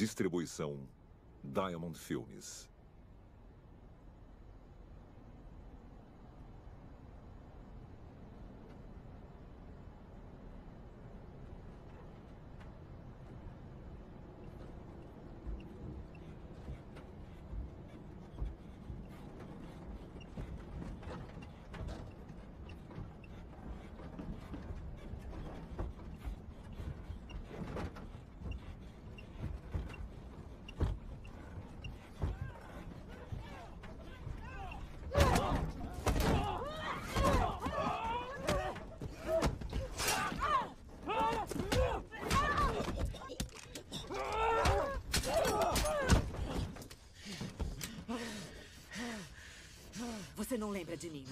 Distribuição Diamond Filmes.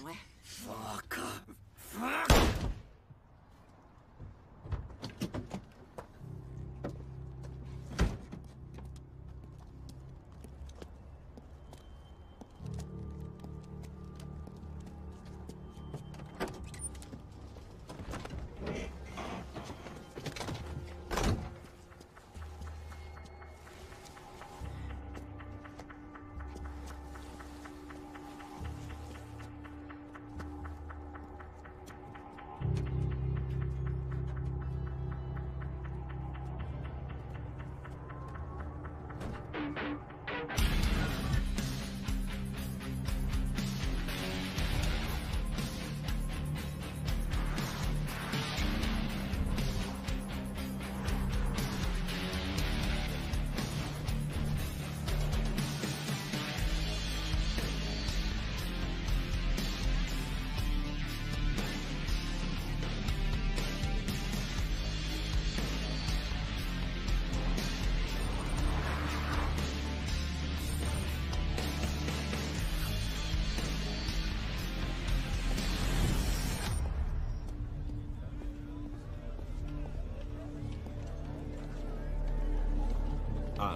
Lembra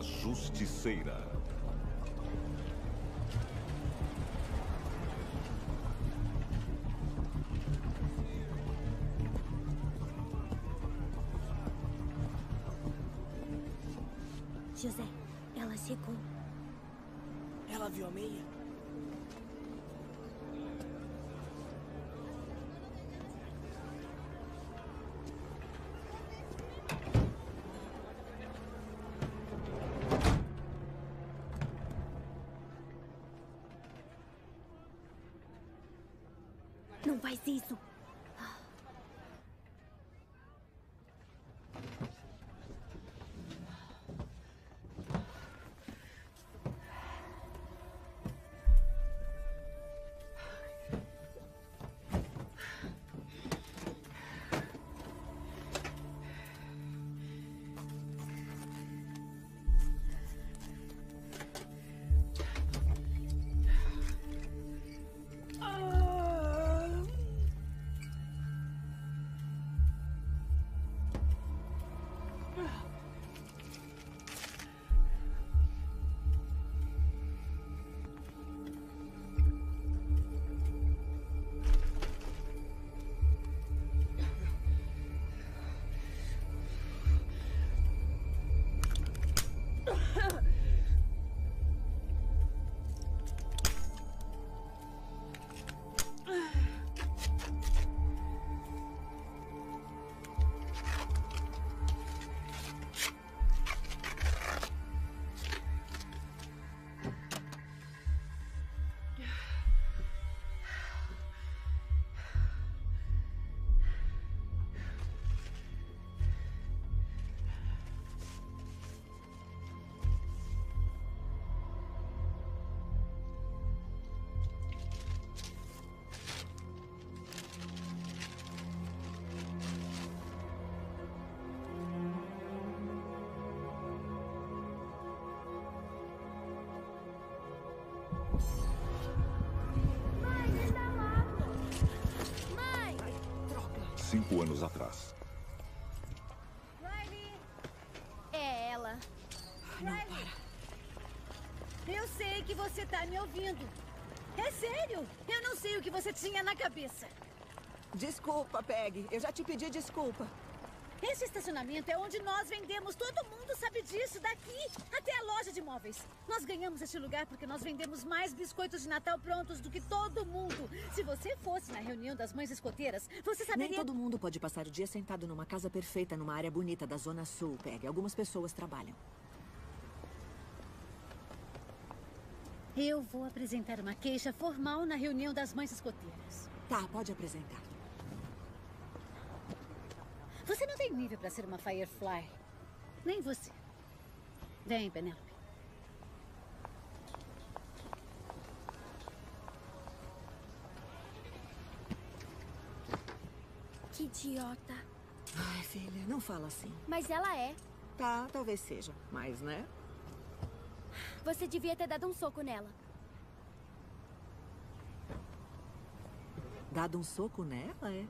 Justiceira. José, ela chegou. Ela viu a meia? Não faz isso. Cinco anos atrás. Riley! É ela. Riley! Eu sei que você tá me ouvindo. É sério! Eu não sei o que você tinha na cabeça. Desculpa, Peg. Eu já te pedi desculpa. Esse estacionamento é onde nós vendemos. Todo mundo sabe disso daqui. Loja de móveis. Nós ganhamos este lugar porque nós vendemos mais biscoitos de Natal prontos do que todo mundo. Se você fosse na reunião das mães escoteiras, você saberia... Nem todo mundo pode passar o dia sentado numa casa perfeita numa área bonita da Zona Sul, Peg. Algumas pessoas trabalham. Eu vou apresentar uma queixa formal na reunião das mães escoteiras. Tá, pode apresentar. Você não tem nível para ser uma Firefly. Nem você. Vem, Penélope. Que idiota. Ai, filha, não fala assim. Mas ela é. Tá, talvez seja. Mas, né? Você devia ter dado um soco nela. Dado um soco nela, é?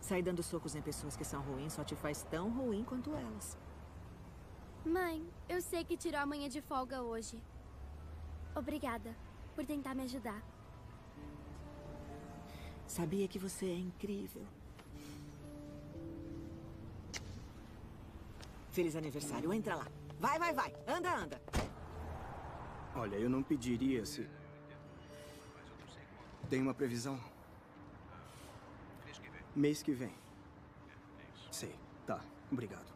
Sair dando socos em pessoas que são ruins só te faz tão ruim quanto elas. Mãe, eu sei que tirou a manhã de folga hoje. Obrigada por tentar me ajudar. Sabia que você é incrível. Feliz aniversário. Entra lá. Vai, vai, vai. Anda, anda. Olha, eu não pediria se. Tem uma previsão? Mês que vem. Sei. Tá. Obrigado.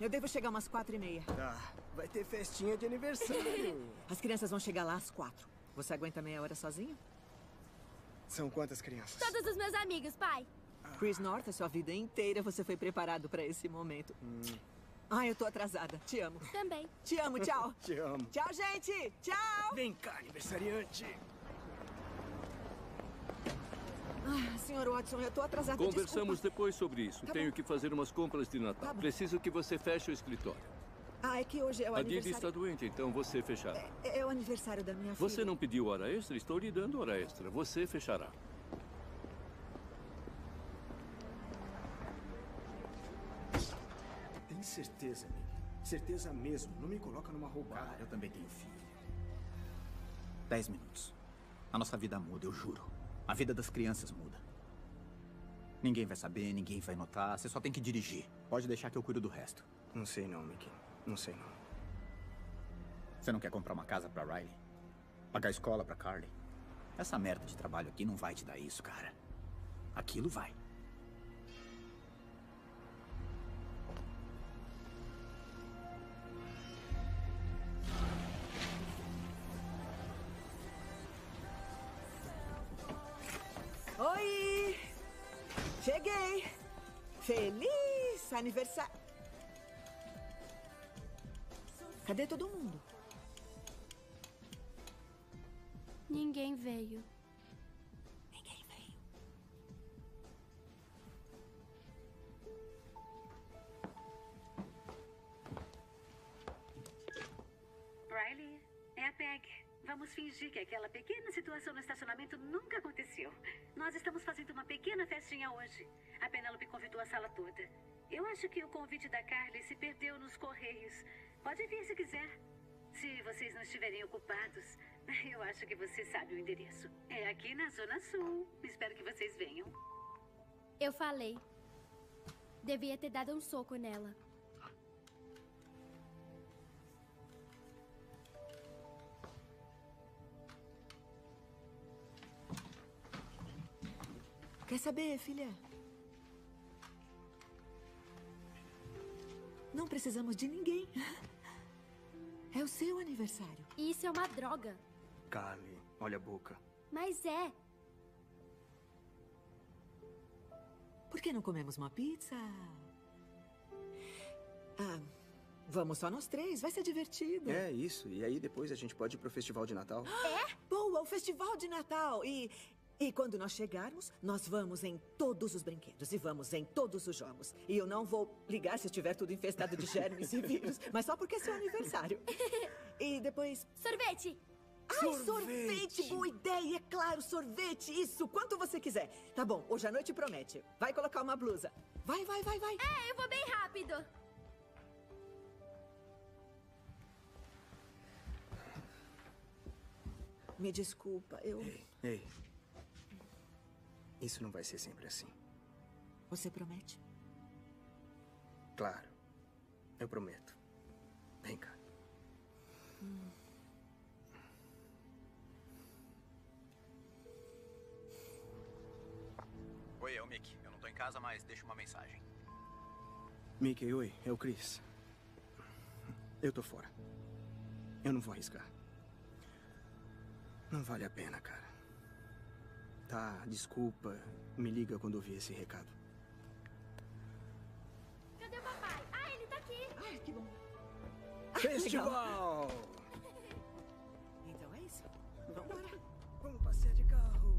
Eu devo chegar umas quatro e meia. Tá. Vai ter festinha de aniversário. As crianças vão chegar lá às quatro. Você aguenta meia hora sozinho? São quantas crianças? Todos os meus amigos, pai. Chris North, a sua vida inteira você foi preparado pra esse momento. Ai, eu tô atrasada. Te amo. Também. Te amo, tchau. Te amo. tchau, gente. Tchau. Vem cá, aniversariante. Ah, senhor Watson, eu tô atrasada. Conversamos desculpa. depois sobre isso. Tá Tenho bom. que fazer umas compras de Natal. Tá. Preciso que você feche o escritório. Ah, é que hoje é o A Didi está aniversário... doente, então você fechará. É, é o aniversário da minha filha. Você não pediu hora extra? Estou lhe dando hora extra. Você fechará. Tem certeza, Nick? Certeza mesmo. Não me coloca numa roubada. Cara, eu também tenho filho. Dez minutos. A nossa vida muda, eu juro. A vida das crianças muda. Ninguém vai saber, ninguém vai notar. Você só tem que dirigir. Pode deixar que eu cuido do resto. Não sei não, Mickey. Não sei não. Você não quer comprar uma casa pra Riley? Pagar escola pra Carly? Essa merda de trabalho aqui não vai te dar isso, cara. Aquilo vai. Feliz aniversário! Cadê todo mundo? Ninguém veio. Ninguém veio. Riley, é a Peg. Vamos fingir que aquela pequena situação no estacionamento nunca aconteceu. Nós estamos fazendo uma pequena festinha hoje. A Penélope convidou a sala toda. Eu acho que o convite da Carly se perdeu nos correios. Pode vir se quiser. Se vocês não estiverem ocupados, eu acho que você sabe o endereço. É aqui na Zona Sul. Espero que vocês venham. Eu falei. Devia ter dado um soco nela. Quer saber, filha? Não precisamos de ninguém. É o seu aniversário. E isso é uma droga. Carly, olha a boca. Mas é. Por que não comemos uma pizza? Ah, vamos só nós três. Vai ser divertido. É isso. E aí depois a gente pode ir pro festival de Natal? Boa, o festival de Natal. E, e quando nós chegarmos, nós vamos em todos os brinquedos e vamos em todos os jogos. E eu não vou ligar se estiver tudo infestado de germes e vírus, mas só porque é seu aniversário. E depois. Sorvete! Ai, sorvete. Sorvete. Boa ideia, é claro, sorvete! Isso, quanto você quiser. Tá bom, hoje à noite promete. Vai colocar uma blusa. Vai, vai, vai, vai. É, eu vou bem rápido. Me desculpa, eu. Ei. Isso não vai ser sempre assim. Você promete? Claro. Eu prometo. Vem cá. Oi, é o Mickey. Eu não tô em casa, mas deixa uma mensagem. Mickey, oi. É o Chris. Eu tô fora. Eu não vou arriscar. Não vale a pena, cara. Tá, desculpa. Me liga quando ouvir esse recado. Cadê o papai? Ah, ele tá aqui. Ai, que bom. Festival! Então é isso. Vambora. Vamos passear de carro.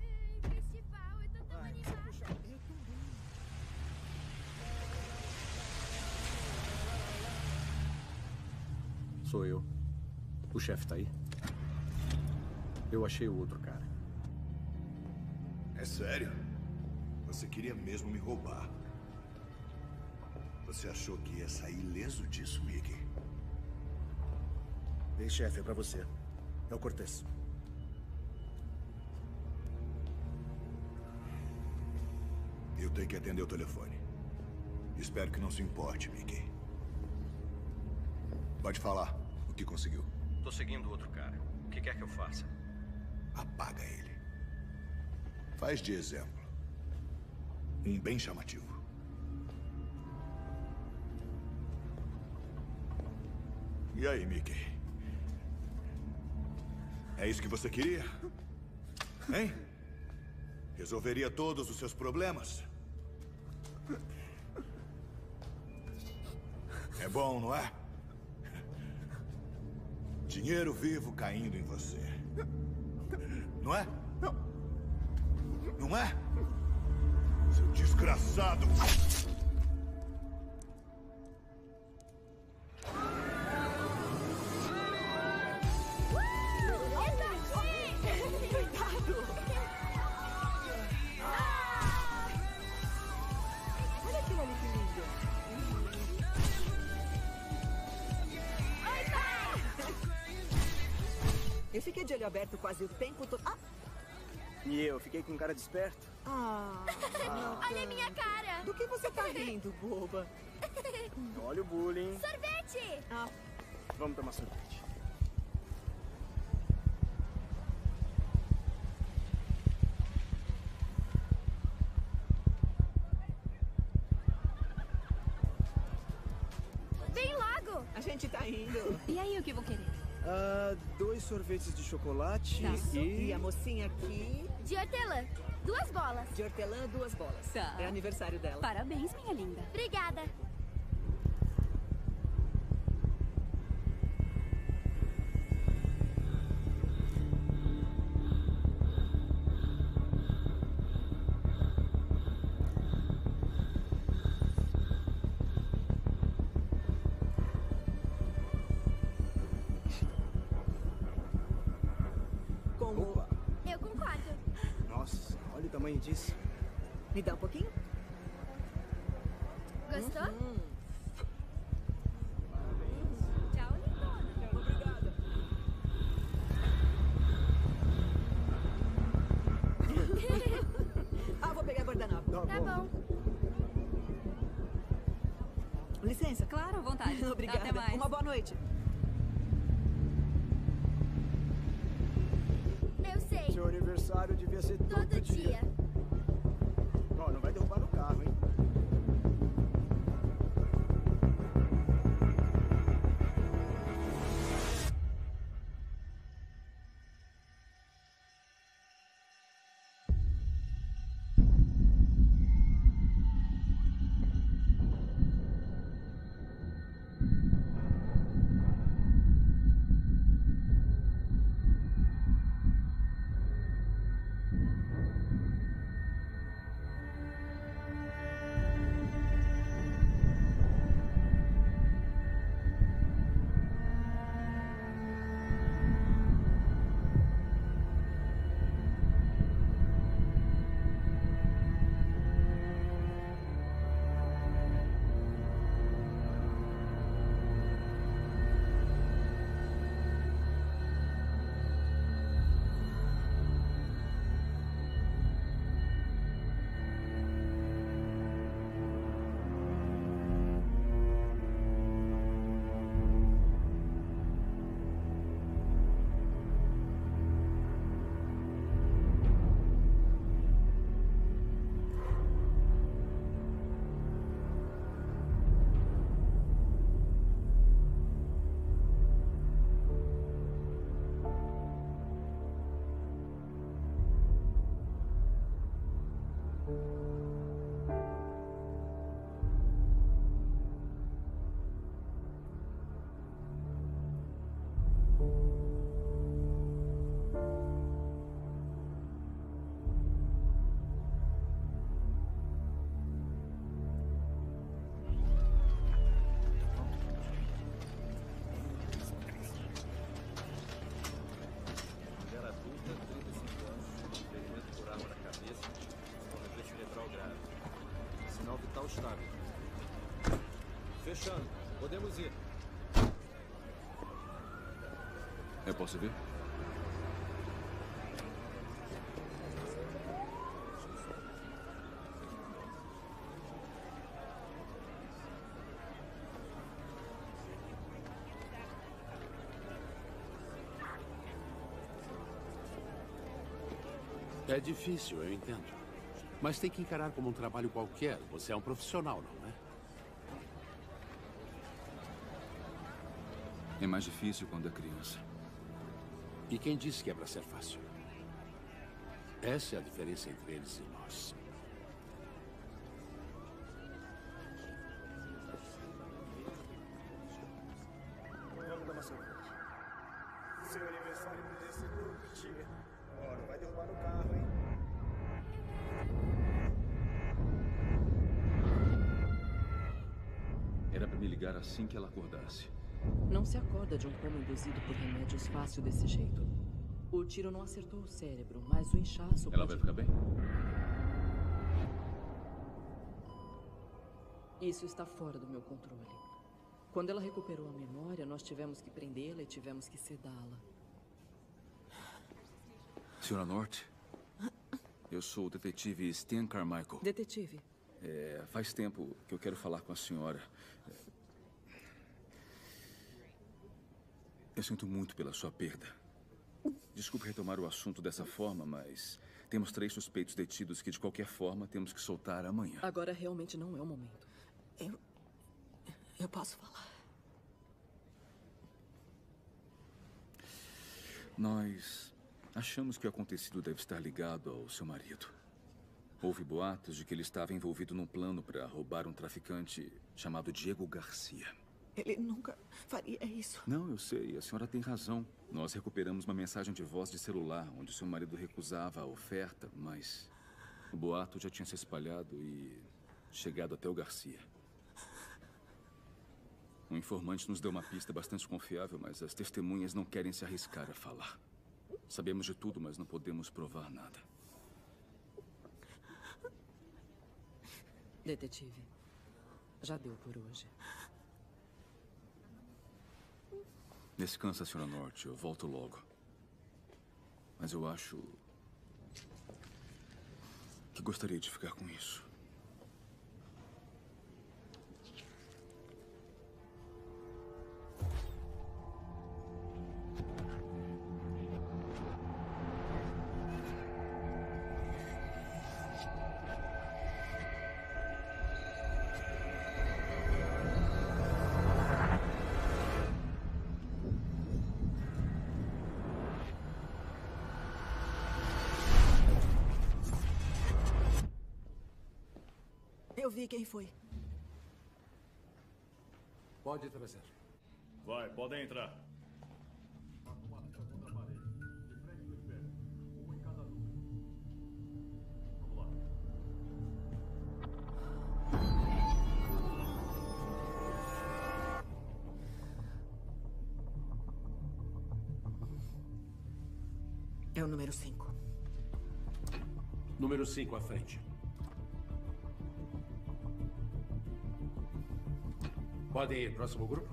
Ei, festival, eu tô tão animada. Sou eu. O chefe tá aí? Eu achei o outro cara. É sério? Você queria mesmo me roubar. Você achou que ia sair ileso disso, Mickey? Ei, chefe, é pra você. É o Cortez. Eu tenho que atender o telefone. Espero que não se importe, Mickey. Pode falar. O que conseguiu? Tô seguindo o outro cara. O que quer que eu faça? Apaga ele. Faz de exemplo. Um bem chamativo. E aí, Mickey? É isso que você queria? Hein? Resolveria todos os seus problemas? É bom, não é? Dinheiro vivo caindo em você. Não é? Pai! Eu fiquei de olho aberto quase o tempo todo. Ah! E eu fiquei com cara de esperto. ah Olha a minha cara! do que você tá rindo, boba? Olha o bullying. Sorvete! Ah, Vamos tomar sorvete. Vem logo! a gente tá indo. E aí, o que vou querer? Ah, dois sorvetes de chocolate Tá. e... E a mocinha aqui, De hortelã. Duas bolas. de hortelã, duas bolas. Tá. É aniversário dela. Parabéns, minha linda. Obrigada. Vital estável. Fechando. Podemos ir. Eu posso ver? É difícil, eu entendo. Mas tem que encarar como um trabalho qualquer. Você é um profissional, não é? É mais difícil quando é criança. E quem disse que é para ser fácil? Essa é a diferença entre eles e nós. Vamos dar uma cerveja. Seu aniversário podia ser todo dia. Ó, não vai derrubar no carro, hein? Era para me ligar assim que ela acordasse. Não se um coma induzido por remédios fácil desse jeito. O tiro não acertou o cérebro, mas o inchaço. Ela pode- vai ficar bem? Isso está fora do meu controle. Quando ela recuperou a memória, nós tivemos que prendê-la e tivemos que sedá-la. Senhora Norte? Eu sou o detetive Stan Carmichael. Detetive, É, faz tempo que eu quero falar com a senhora. Eu sinto muito pela sua perda. Desculpe retomar o assunto dessa forma, mas temos três suspeitos detidos que, de qualquer forma, temos que soltar amanhã. agora realmente não é o momento. Eu. Eu posso falar. Nós achamos que o acontecido deve estar ligado ao seu marido. Houve boatos de que ele estava envolvido num plano para roubar um traficante chamado Diego Garcia. Ele nunca faria isso. Não, eu sei, a senhora tem razão. Nós recuperamos uma mensagem de voz de celular onde seu marido recusava a oferta, mas o boato já tinha se espalhado e chegado até o Garcia. Um informante nos deu uma pista bastante confiável, mas as testemunhas não querem se arriscar a falar. Sabemos de tudo, mas não podemos provar nada. Detetive, já deu por hoje. Descansa, senhora Norte. Eu volto logo. Mas eu acho. que gostaria de ficar com isso. Vi quem foi. Pode trazer. Vai, podem entrar. É o número 5. Número 5 à frente. Podem ir. Próximo grupo?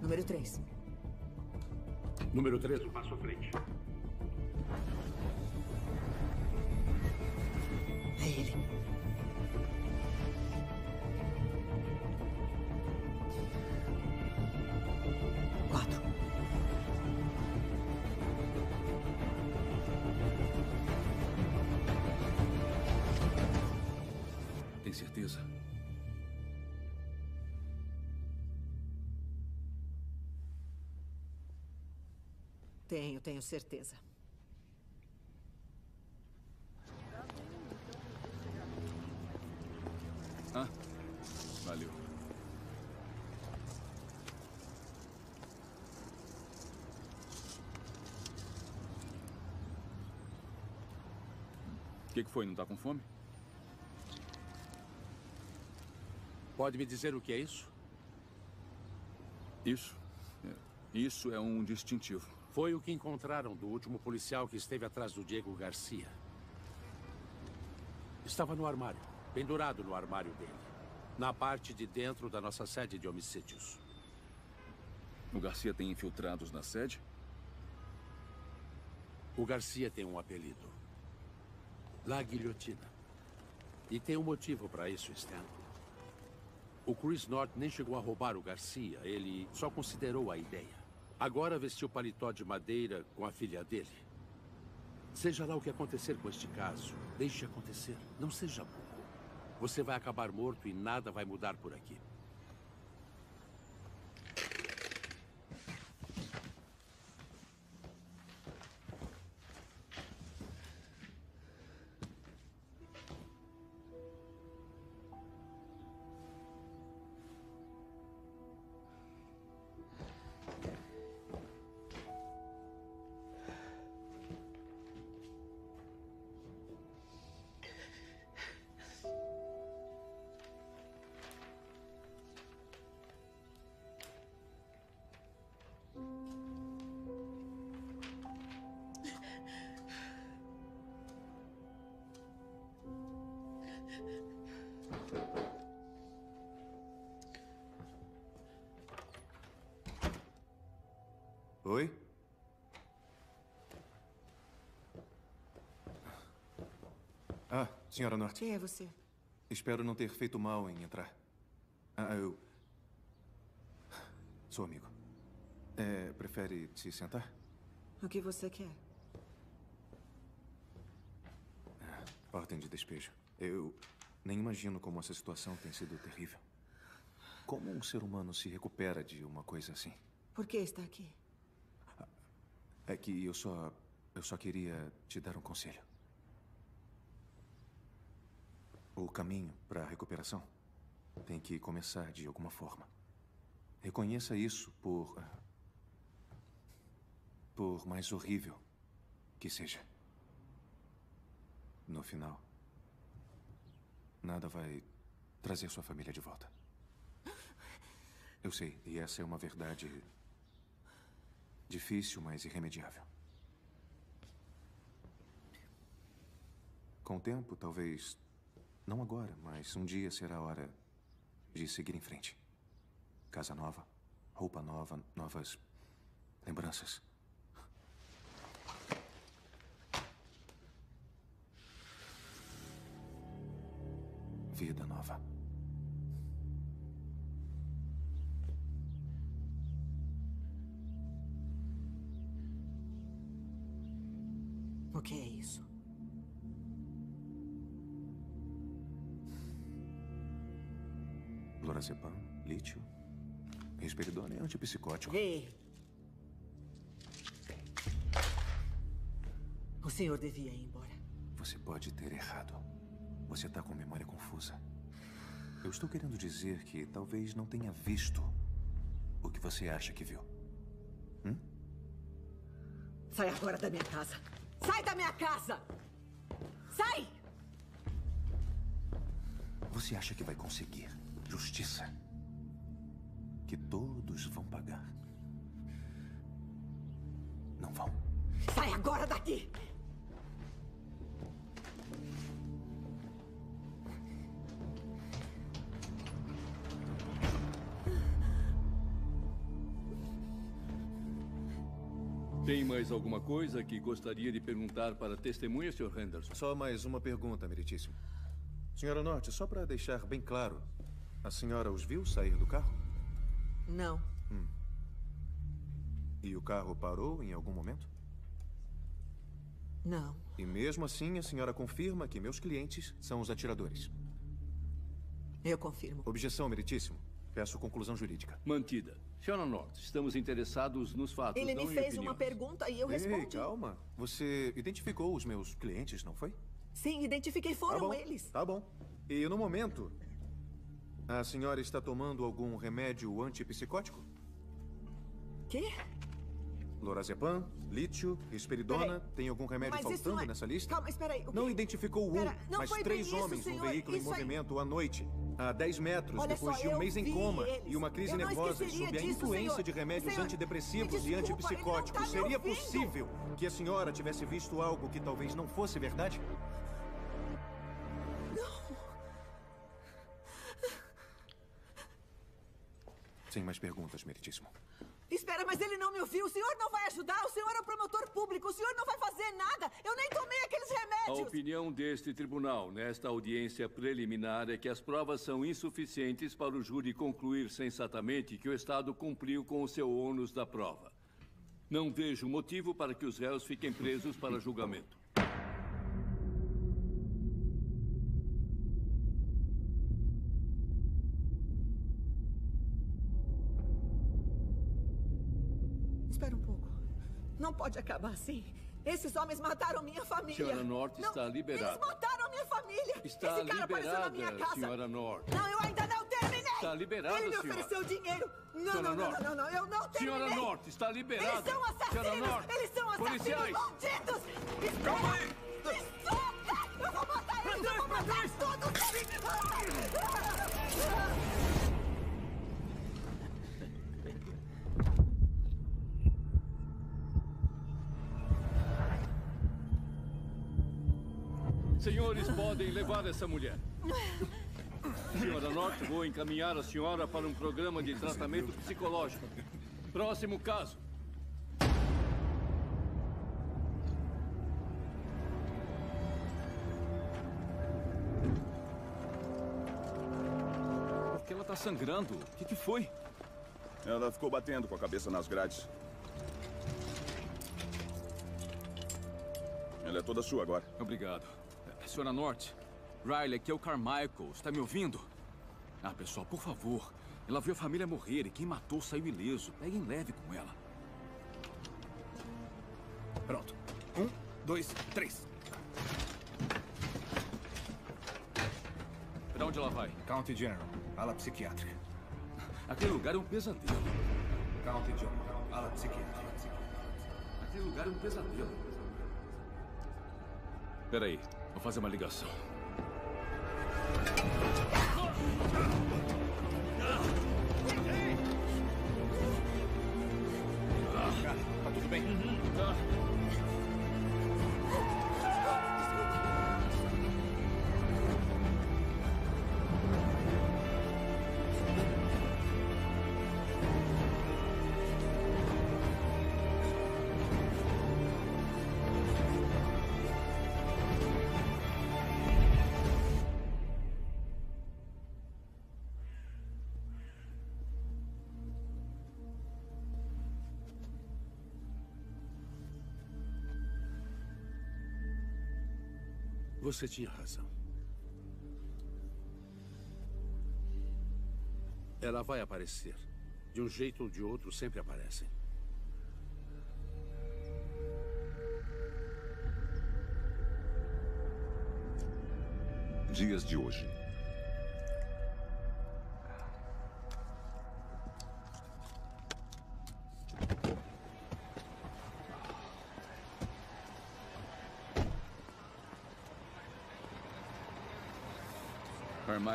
Número 3. Número 3, um passo à frente. Tenho, certeza. Ah, valeu. O que, que foi? Não tá com fome? Pode me dizer o que é isso? Isso? É, isso é um distintivo. Foi o que encontraram do último policial que esteve atrás do Diego Garcia. Estava no armário, pendurado no armário dele. Na parte de dentro da nossa sede de homicídios. O Garcia tem infiltrados na sede? O Garcia tem um apelido. La Guilhotina. E tem um motivo para isso, Stan. O Chris North nem chegou a roubar o Garcia, ele só considerou a ideia. Agora vestiu paletó de madeira com a filha dele. Seja lá o que acontecer com este caso, deixe acontecer. Não seja burro. Você vai acabar morto e nada vai mudar por aqui. Oi? Ah, senhora Norte. Quem é você? Espero não ter feito mal em entrar. Ah, eu. Sou amigo. É, prefere se sentar? O que você quer? Ordem de despejo. Eu nem imagino como essa situação tem sido terrível. Como um ser humano se recupera de uma coisa assim? Por que está aqui? É que eu só. Eu só queria te dar um conselho. O caminho para a recuperação tem que começar de alguma forma. Reconheça isso por. por mais horrível que seja. No final, nada vai trazer sua família de volta. Eu sei, e essa é uma verdade difícil, mas irremediável. Com o tempo, talvez não agora, mas um dia será a hora de seguir em frente. Casa nova, roupa nova, novas lembranças. Vida nova. O que é isso? Lorazepam, lítio, risperidona é antipsicótico. Ei! O senhor devia ir embora. Você pode ter errado. Você está com memória confusa. Eu estou querendo dizer que talvez não tenha visto o que você acha que viu. Sai agora da minha casa. Sai da minha casa! Sai! Você acha que vai conseguir justiça? Que todos vão pagar? Não vão. Sai agora daqui! Mais alguma coisa que gostaria de perguntar para a testemunha, Sr. Henderson? Só mais uma pergunta, meritíssimo. Senhora Norte, só para deixar bem claro, a senhora os viu sair do carro? Não. E o carro parou em algum momento? Não. E mesmo assim, a senhora confirma que meus clientes são os atiradores. Eu confirmo. Objeção, meritíssimo. Peço conclusão jurídica. Mantida. Senhora North, estamos interessados nos fatos, Ele não me em fez uma opiniões. pergunta e eu Ei, respondi. calma. Você identificou os meus clientes, não foi? Sim, identifiquei, tá foram bom, eles. Tá bom. E no momento, a senhora está tomando algum remédio antipsicótico? Quê? Lorazepam, lítio, risperidona. Tem algum remédio Mas isso faltando não é- nessa lista? Calma, espera aí. Não identificou um, Pera, não mas três isso, homens senhor. no veículo em Isso aí- movimento à noite, a 10 metros, Olha depois só, de um mês em coma eles. e uma crise não nervosa sob a influência senhor. de remédios Senhor, antidepressivos e desculpa, não antipsicóticos. tá Seria possível que a senhora tivesse visto algo que talvez não fosse verdade? Sem mais perguntas, meritíssimo. Espera, mas ele não me ouviu. O senhor não vai ajudar. O senhor é o promotor público. O senhor não vai fazer nada. Eu nem tomei aqueles A remédios. opinião deste tribunal nesta audiência preliminar é que as provas são insuficientes para o júri concluir sensatamente que o Estado cumpriu com o seu ônus da prova. Não vejo motivo para que os réus fiquem presos para julgamento. Pode acabar assim. Esses homens mataram minha família. Senhora Norte Não, está liberada. Eles mataram minha família. Está Esse cara apareceu na minha liberada, casa. senhora Norte. Não, eu ainda não terminei. Está liberada, Ele me senhora. ofereceu dinheiro. Não, Senhora não, não, Norte. não, não, não, eu não terminei. Senhora Norte, está liberada. Eles são assassinos. Senhora Norte. Eles são assassinos Policiais. malditos. Espera. Me solta. Eu vou matar eles. Eu vou matar todos eles. Senhores, podem levar essa mulher. Senhora Norte, vou encaminhar a senhora para um programa de tratamento psicológico. Próximo caso. Por que ela tá sangrando? O que, que foi? Ela ficou batendo com a cabeça nas grades. Ela é toda sua agora. Obrigado. Senhora Norte, Riley, aqui é o Carmichael. Está me ouvindo? Ah, pessoal, por favor. Ela viu a família morrer e quem matou saiu ileso. Peguem leve com ela. Pronto. Um, dois, três. Pra onde ela vai? County General, ala psiquiátrica. Aquele lugar é um pesadelo. County General, ala psiquiátrica. Aquele lugar é um pesadelo. Peraí, vou fazer uma ligação. Você tinha razão. Ela vai aparecer. De um jeito ou de outro, sempre aparecem. Dias de hoje.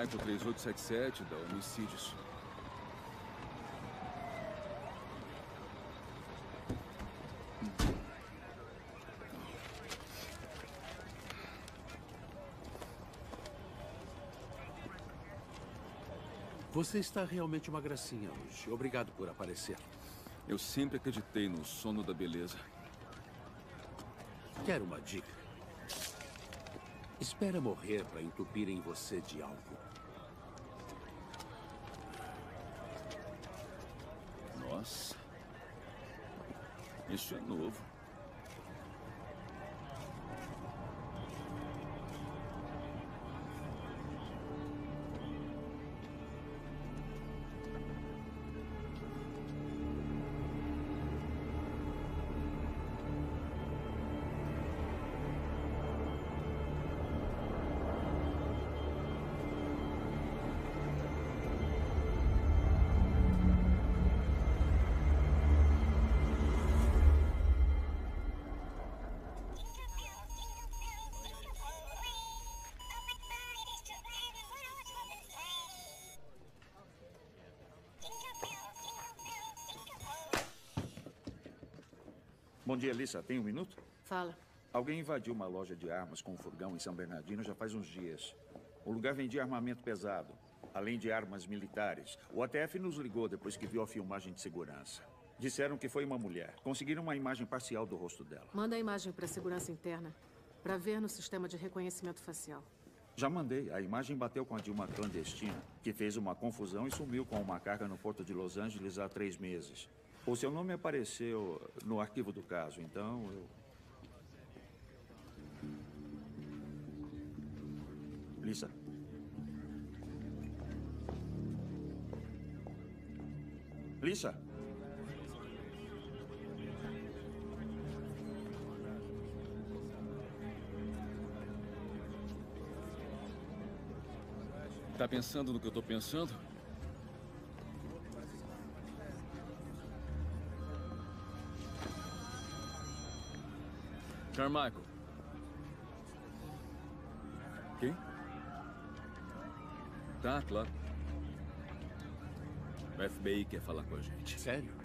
Carmichael 3877 da Homicídios. Você está realmente uma gracinha hoje. Obrigado por aparecer. Eu sempre acreditei no sono da beleza. Quero uma dica. Espera morrer para entupirem você de álcool. Nossa. Isso é novo. Bom dia, Lisa. Tem um minuto? Fala. Alguém invadiu uma loja de armas com um furgão em São Bernardino já faz uns dias. O lugar vendia armamento pesado, além de armas militares. O ATF nos ligou depois que viu a filmagem de segurança. Disseram que foi uma mulher. Conseguiram uma imagem parcial do rosto dela. Manda a imagem para a segurança interna para ver no sistema de reconhecimento facial. Já mandei. A imagem bateu com a de uma clandestina, que fez uma confusão e sumiu com uma carga no porto de Los Angeles há três meses. O seu nome apareceu no arquivo do caso, então eu. Lisa. Lisa. Tá pensando no que eu tô pensando? Carmichael. Quem? Tá, claro. O FBI quer falar com a gente. Sério?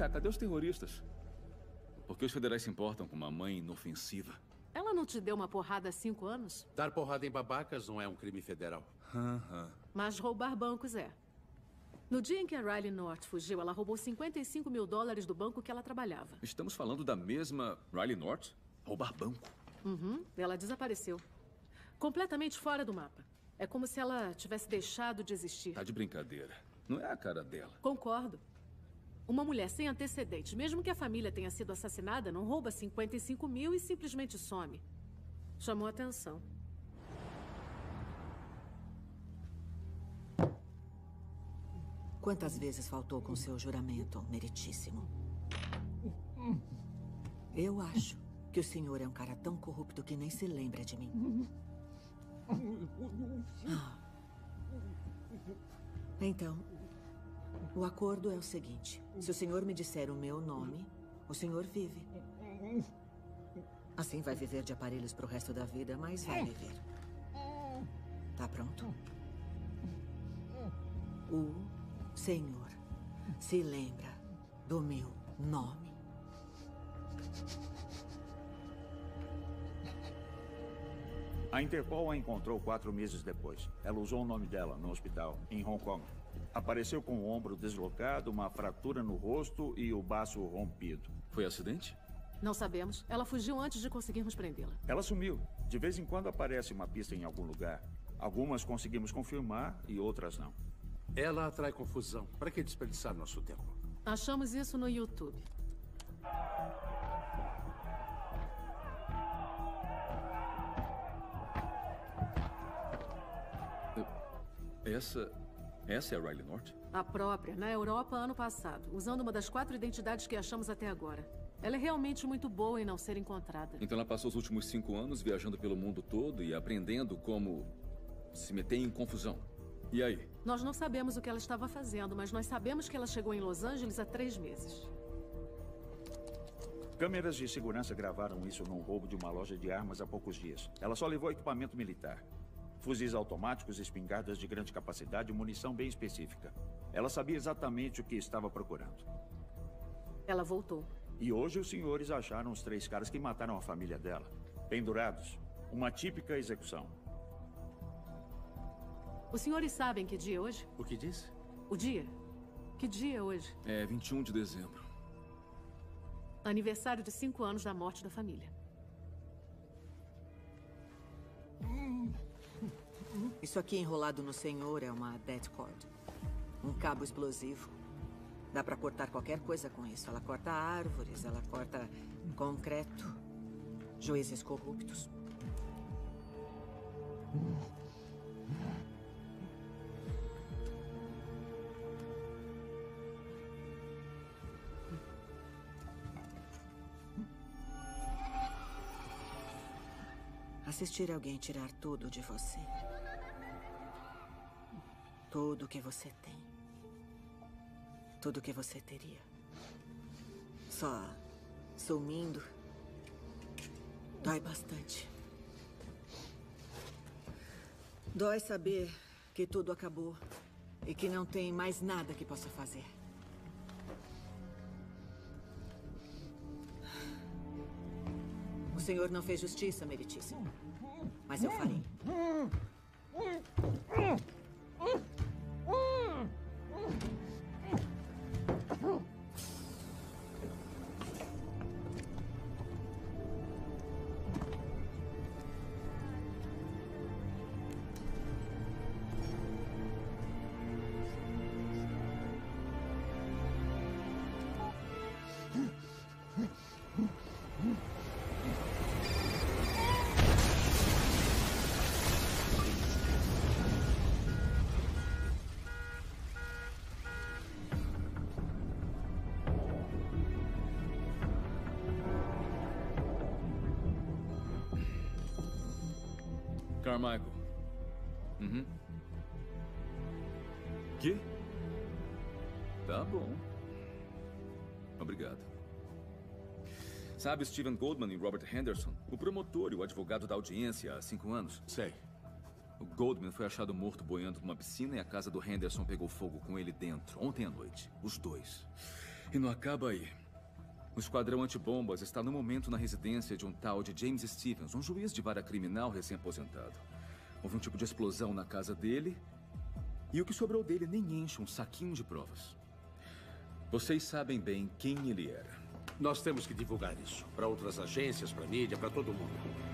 Cá, cadê os terroristas? Por que os federais se importam com uma mãe inofensiva? Ela não te deu uma porrada há cinco anos? Dar porrada em babacas não é um crime federal. Mas roubar bancos é. No dia em que a Riley North fugiu, ela roubou 55 mil dólares do banco que ela trabalhava. Estamos falando da mesma Riley North? Roubar banco? Uhum, ela desapareceu. Completamente fora do mapa. É como se ela tivesse deixado de existir. Tá de brincadeira. Não é a cara dela. Concordo. Uma mulher sem antecedentes, mesmo que a família tenha sido assassinada, não rouba 55 mil e simplesmente some. Chamou atenção. Quantas vezes faltou com seu juramento, meritíssimo? Eu acho que o senhor é um cara tão corrupto que nem se lembra de mim. Ah. Então, o acordo é o seguinte: se o senhor me disser o meu nome, o senhor vive. Assim vai viver de aparelhos pro resto da vida, mas vai viver. Tá pronto? O senhor se lembra do meu nome. A Interpol a encontrou quatro meses depois. Ela usou o nome dela no hospital, em Hong Kong. Apareceu com o ombro deslocado, uma fratura no rosto e o baço rompido. Foi acidente? Não sabemos. Ela fugiu antes de conseguirmos prendê-la. Ela sumiu. De vez em quando aparece uma pista em algum lugar. Algumas conseguimos confirmar e outras não. Ela atrai confusão. Para que desperdiçar nosso tempo? Achamos isso no YouTube. Essa. Essa é a Riley North? A própria, na Europa ano passado, usando uma das quatro identidades que achamos até agora. Ela é realmente muito boa em não ser encontrada. Então ela passou os últimos cinco anos viajando pelo mundo todo e aprendendo como se meter em confusão. E aí? Nós não sabemos o que ela estava fazendo, mas nós sabemos que ela chegou em Los Angeles há três meses. Câmeras de segurança gravaram isso num roubo de uma loja de armas há poucos dias. Ela só levou equipamento militar. Fuzis automáticos, espingardas de grande capacidade e munição bem específica. Ela sabia exatamente o que estava procurando. Ela voltou. E hoje os senhores acharam os três caras que mataram a família dela. Pendurados. Uma típica execução. Os senhores sabem que dia é hoje? O que disse? O dia? Que dia é hoje? É 21 de dezembro. Aniversário de cinco anos da morte da família. Isso aqui enrolado no senhor é uma dead cord. Um cabo explosivo. Dá pra cortar qualquer coisa com isso. Ela corta árvores, ela corta concreto, juízes corruptos. Assistir alguém tirar tudo de você. Tudo que você tem. Tudo que você teria. Só sumindo. Dói bastante. Dói saber que tudo acabou e que não tem mais nada que possa fazer. O senhor não fez justiça, meritíssimo. Mas eu farei. Sabe Steven Goldman e Robert Henderson? O promotor e o advogado da audiência há cinco anos? Sei. O Goldman foi achado morto boiando numa piscina e a casa do Henderson pegou fogo com ele dentro, ontem à noite. Os dois. E não acaba aí. O esquadrão antibombas está no momento na residência de um tal de James Stevens, um juiz de vara criminal recém-aposentado. Houve um tipo de explosão na casa dele e o que sobrou dele nem enche um saquinho de provas. Vocês sabem bem quem ele era. Nós temos que divulgar isso. Para outras agências, para mídia, para todo mundo.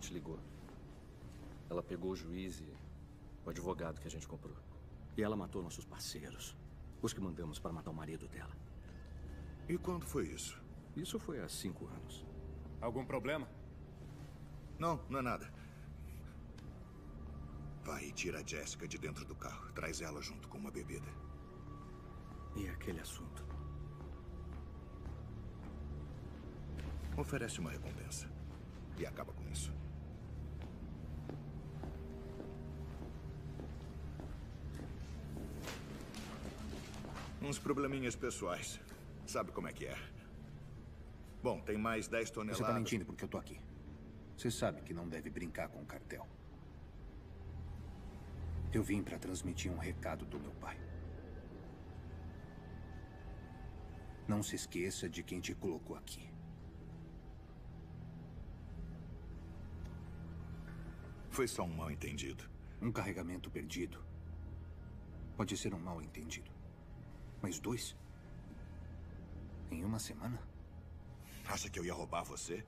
Informante ligou. Ela pegou o juiz e o advogado que a gente comprou. E ela matou nossos parceiros. Os que mandamos para matar o marido dela. E quando foi isso? Isso foi há cinco anos. Algum problema? Não, não é nada. Vai e tira a Jessica de dentro do carro. Traz ela junto com uma bebida. E aquele assunto? Oferece uma recompensa. E acaba com isso. Uns probleminhas pessoais. Sabe como é que é? Bom, tem mais 10 toneladas. Você tá mentindo porque eu tô aqui. Você sabe que não deve brincar com o cartel. Eu vim para transmitir um recado do meu pai. Não se esqueça de quem te colocou aqui. Foi só um mal entendido. Um carregamento perdido. Pode ser um mal entendido. Mas dois? Em uma semana? Acha que eu ia roubar você?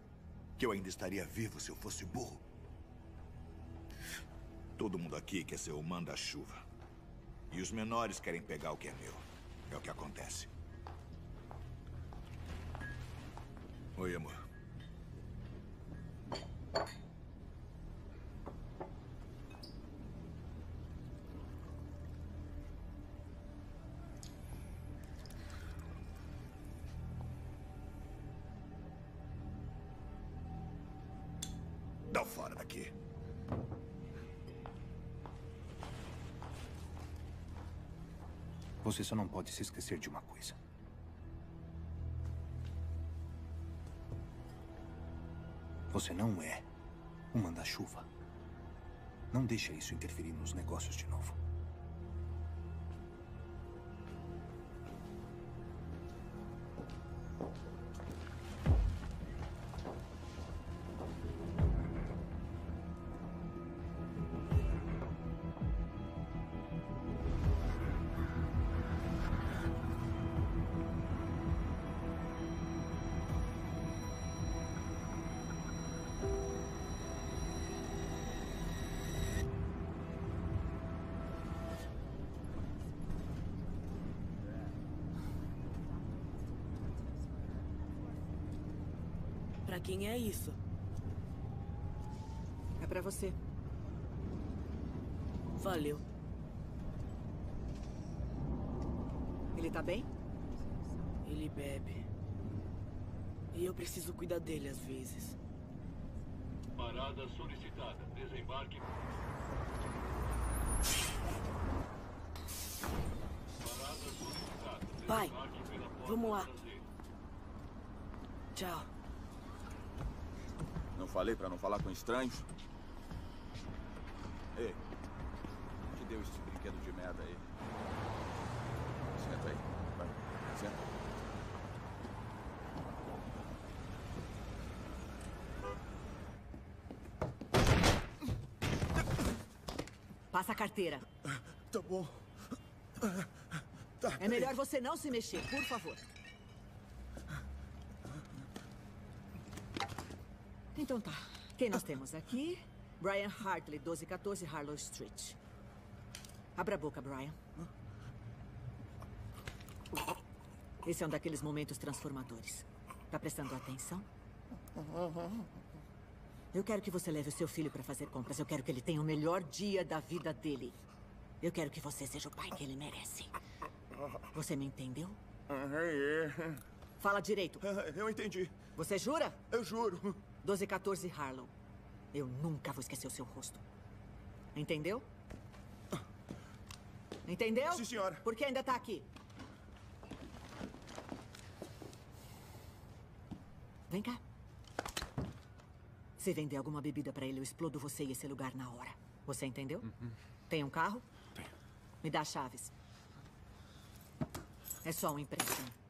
Que eu ainda estaria vivo se eu fosse burro? Todo mundo aqui quer ser o manda-chuva. E os menores querem pegar o que é meu. É o que acontece. Oi, amor. Você só não pode se esquecer de uma coisa. Você não é um manda-chuva. Não deixe isso interferir nos negócios de novo. Quem é isso? É pra você. Valeu. Ele tá bem? Ele bebe. E eu preciso cuidar dele às vezes. Parada solicitada. Desembarque. Parada solicitada. Pai, Desembarque porta vamos lá. traseira. Tchau. Não falei pra não falar com estranhos? Ei, que deu esse brinquedo de merda aí? Senta aí. Vai, senta. Passa a carteira. Tá bom. É melhor você não se mexer, por favor. Então tá. Quem nós temos aqui? Brian Hartley, 1214 Harlow Street. Abra a boca, Brian. Esse é um daqueles momentos transformadores. Tá prestando atenção? Eu quero que você leve o seu filho para fazer compras. Eu quero que ele tenha o melhor dia da vida dele. Eu quero que você seja o pai que ele merece. Você me entendeu? Fala direito. Eu entendi. Você jura? Eu juro. 1214 Harlow. Eu nunca vou esquecer o seu rosto. Entendeu? Entendeu? Sim, senhora. Por que ainda tá aqui? Vem cá. Se vender alguma bebida pra ele, eu explodo você e esse lugar na hora. Você entendeu? Tem um carro? Tenho. Me dá as chaves. É só um empréstimo.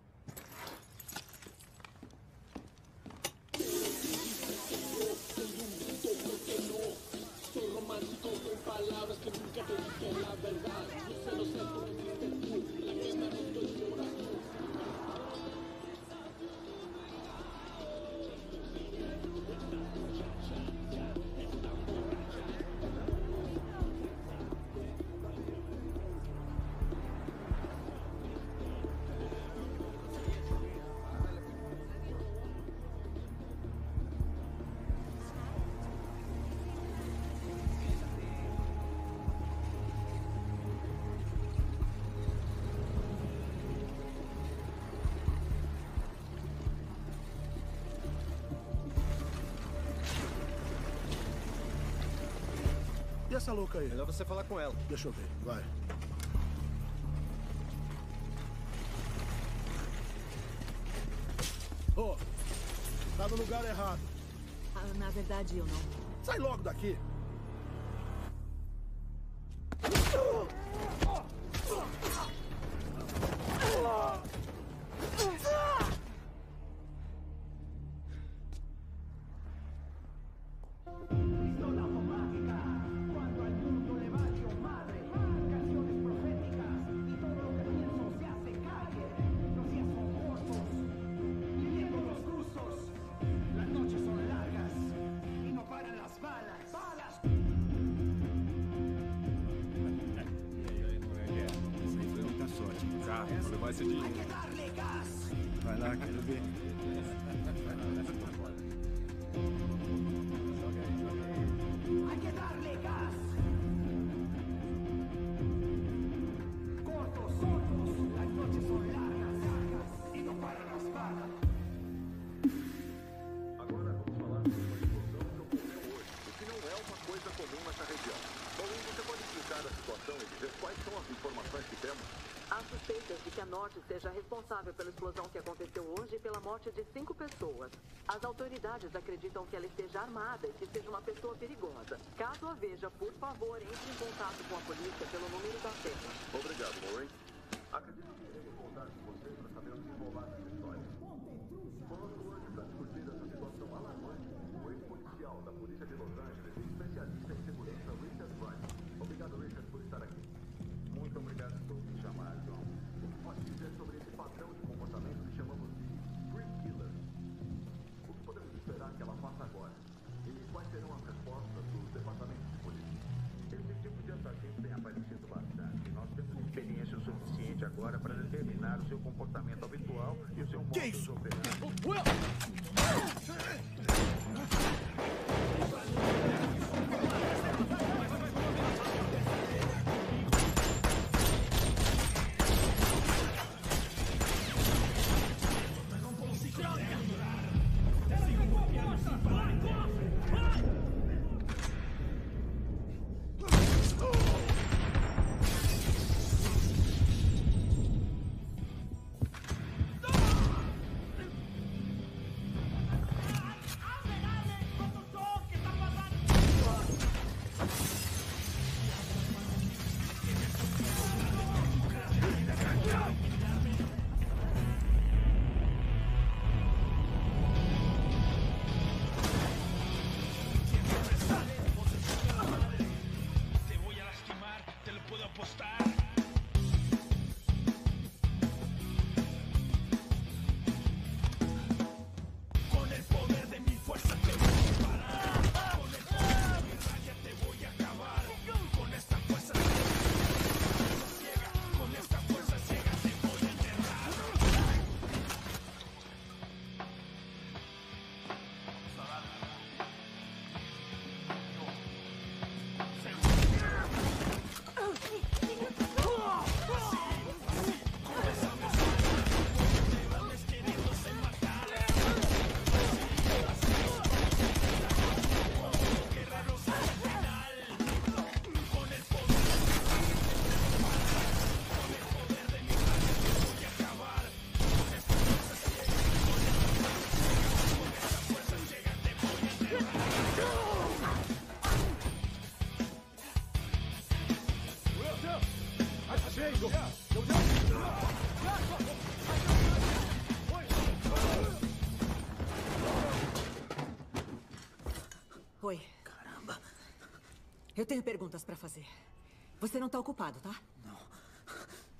Essa louca aí? Melhor você falar com ela. Deixa eu ver. Vai. Ô, tá no lugar errado. Ah, na verdade, eu não. Sai logo daqui. Seja responsável pela explosão que aconteceu hoje e pela morte de cinco pessoas. As autoridades acreditam que ela esteja armada e que seja uma pessoa perigosa. Caso a veja, por favor, entre em contato com a polícia pelo número da tela. Obrigado, Moray. Acredito Eu tenho perguntas pra fazer. Você não tá ocupado, tá?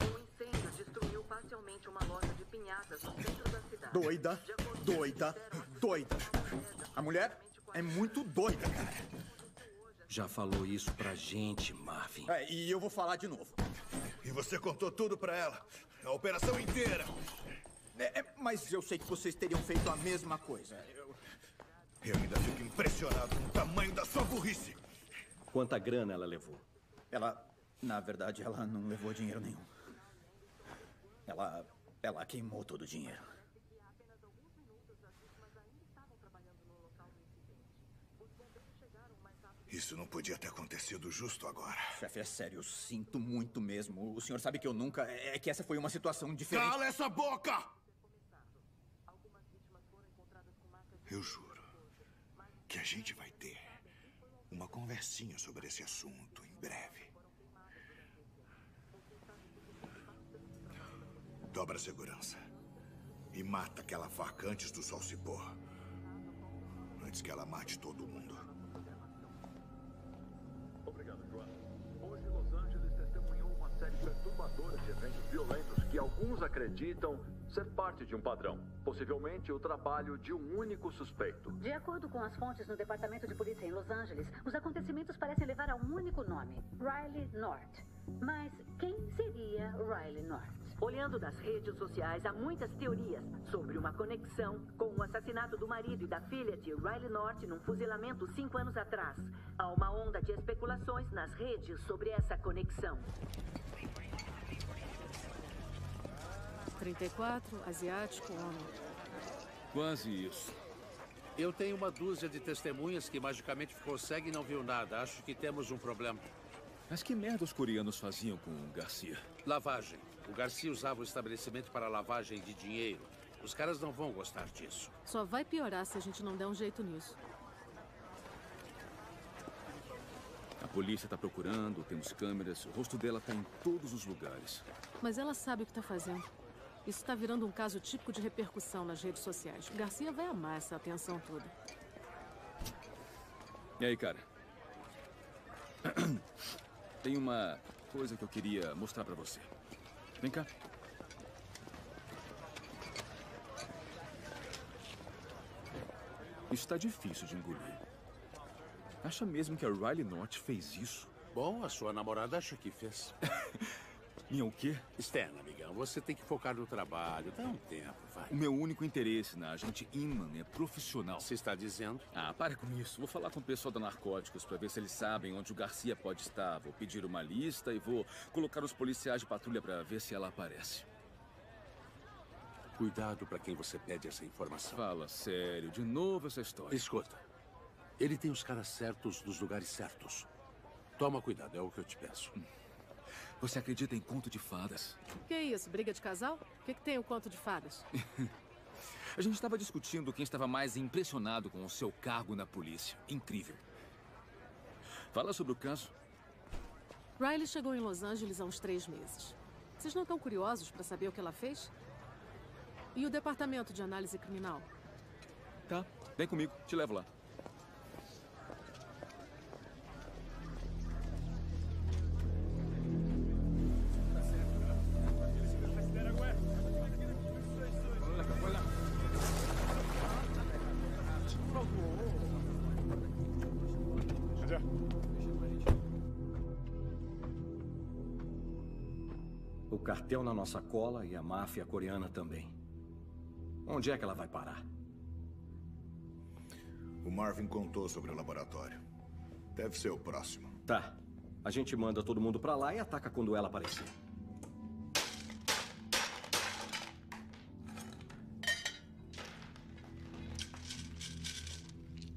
Um incêndio destruiu parcialmente uma loja de pinhatas no centro da cidade. Doida, doida, doida. A mulher é muito doida, cara. Já falou isso pra gente, Marvin. É, e eu vou falar de novo. E você contou tudo pra ela? A operação inteira. É, é, mas eu sei que vocês teriam feito a mesma coisa. Eu- Eu ainda fico impressionado com o tamanho da sua burrice. Quanta grana ela levou? Ela, na verdade, ela não levou dinheiro nenhum. Ela, ela queimou todo o dinheiro. Isso não podia ter acontecido justo agora. Chefe, é sério, eu sinto muito mesmo. O senhor sabe que eu nunca. É que essa foi uma situação diferente. Cala essa boca! Eu juro que a gente vai ter uma conversinha sobre esse assunto em breve. Dobra a segurança. E mata aquela faca antes do sol se pôr. Antes que ela mate todo mundo. Obrigado, João. Hoje, Los Angeles testemunhou uma série perturbadora de eventos violentos que alguns acreditam ser parte de um padrão. Possivelmente o trabalho de um único suspeito. De acordo com as fontes no Departamento de Polícia em Los Angeles, os acontecimentos parecem levar a um único nome: Riley North. Mas quem seria Riley North? Olhando nas redes sociais, há muitas teorias sobre uma conexão com o assassinato do marido e da filha de Riley North num fuzilamento cinco anos atrás. Há uma onda de especulações nas redes sobre essa conexão. 34, asiático, homem. Quase isso. Eu tenho uma dúzia de testemunhas que magicamente ficou cega e não viu nada. Acho que temos um problema. Mas que merda os coreanos faziam com o Garcia? Lavagem. O Garcia usava o estabelecimento para lavagem de dinheiro. Os caras não vão gostar disso. Só vai piorar se a gente não der um jeito nisso. A polícia tá procurando, temos câmeras, o rosto dela tá em todos os lugares. Mas ela sabe o que tá fazendo. Isso tá virando um caso típico de repercussão nas redes sociais. O Garcia vai amar essa atenção toda. E aí, cara? Tem uma coisa que eu queria mostrar pra você. Vem cá. Isso tá difícil de engolir. Acha mesmo que a Riley North fez isso? Bom, a sua namorada acha que fez. Minha o quê? Stan, você tem que focar no trabalho. Dá um tempo, vai. O meu único interesse na agente Inman é profissional. Você está dizendo? Ah, para com isso. Vou falar com o pessoal da Narcóticos para ver se eles sabem onde o Garcia pode estar. Vou pedir uma lista e vou colocar os policiais de patrulha para ver se ela aparece. Cuidado para quem você pede essa informação. Fala sério, de novo essa história. Escuta, ele tem os caras certos nos lugares certos. Toma cuidado, é o que eu te peço. Você acredita em conto de fadas? Que isso, briga de casal? O que, que tem o conto de fadas? A gente estava discutindo quem estava mais impressionado com o seu cargo na polícia. Incrível. Fala sobre o caso. Riley chegou em Los Angeles há uns três meses. Vocês não estão curiosos para saber o que ela fez? E o departamento de análise criminal? Tá, vem comigo, te levo lá. Cartel na nossa cola e a máfia coreana também. Onde é que ela vai parar? O Marvin contou sobre o laboratório. Deve ser o próximo. Tá. A gente manda todo mundo pra lá e ataca quando ela aparecer.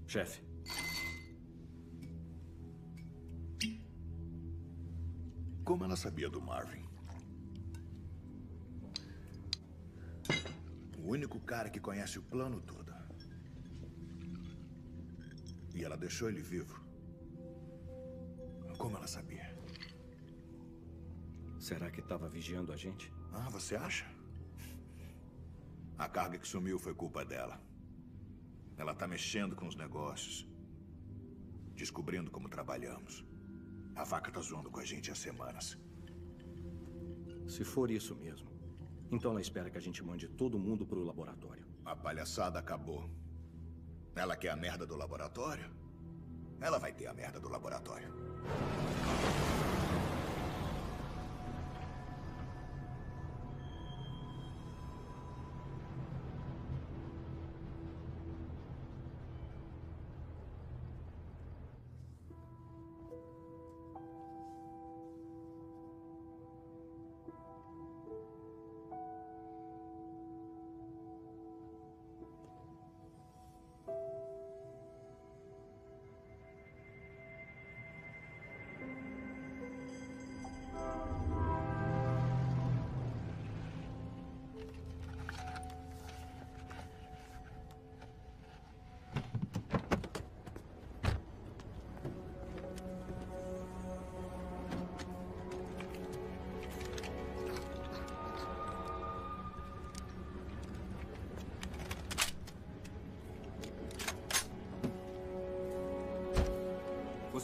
Chefe. Como ela sabia do Marvin? O único cara que conhece o plano todo. E ela deixou ele vivo. Como ela sabia? Será que estava vigiando a gente? Ah, você acha? A carga que sumiu foi culpa dela. Ela tá mexendo com os negócios. Descobrindo como trabalhamos. A vaca tá zoando com a gente há semanas. Se for isso mesmo, então ela espera que a gente mande todo mundo pro laboratório. A palhaçada acabou. Ela quer a merda do laboratório? Ela vai ter a merda do laboratório.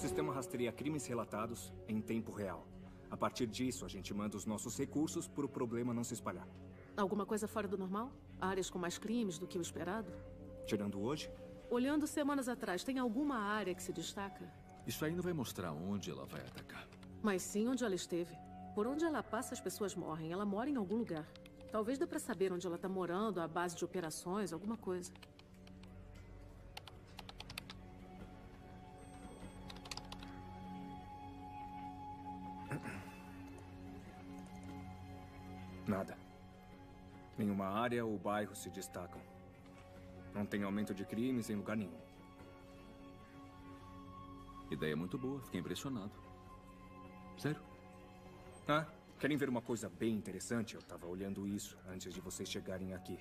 Sistema rastreia crimes relatados em tempo real. A partir disso, a gente manda os nossos recursos para o problema não se espalhar. Alguma coisa fora do normal? Áreas com mais crimes do que o esperado? Tirando hoje, Olhando semanas atrás, tem alguma área que se destaca? Isso aí não vai mostrar onde ela vai atacar. Mas sim onde ela esteve. Por onde ela passa, as pessoas morrem. Ela mora em algum lugar. Talvez dê pra saber onde ela tá morando, a base de operações, alguma coisa. Nada. Nenhuma área ou bairro se destacam. Não tem aumento de crimes em lugar nenhum. Ideia muito boa, fiquei impressionado. Sério? Ah, querem ver uma coisa bem interessante? Eu tava olhando isso antes de vocês chegarem aqui.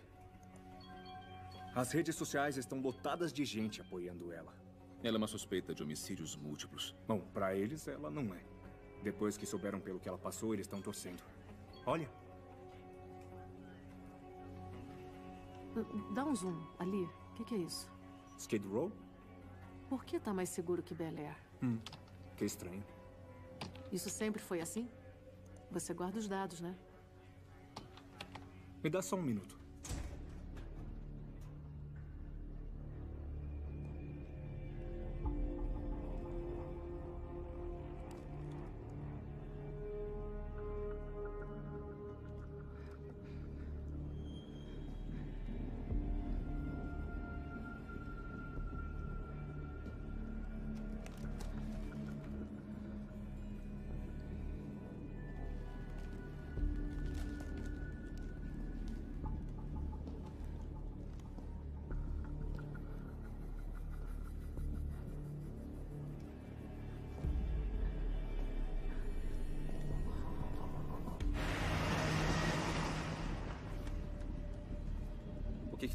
As redes sociais estão lotadas de gente apoiando ela. Ela é uma suspeita de homicídios múltiplos. Bom, pra eles ela não é. Depois que souberam pelo que ela passou, eles estão torcendo. Olha, Dá um zoom. Ali. O que, que é isso? Skid Row? Por que tá mais seguro que Bel Air? Hum, que estranho. Isso sempre foi assim? Você guarda os dados, né? Me dá só um minuto.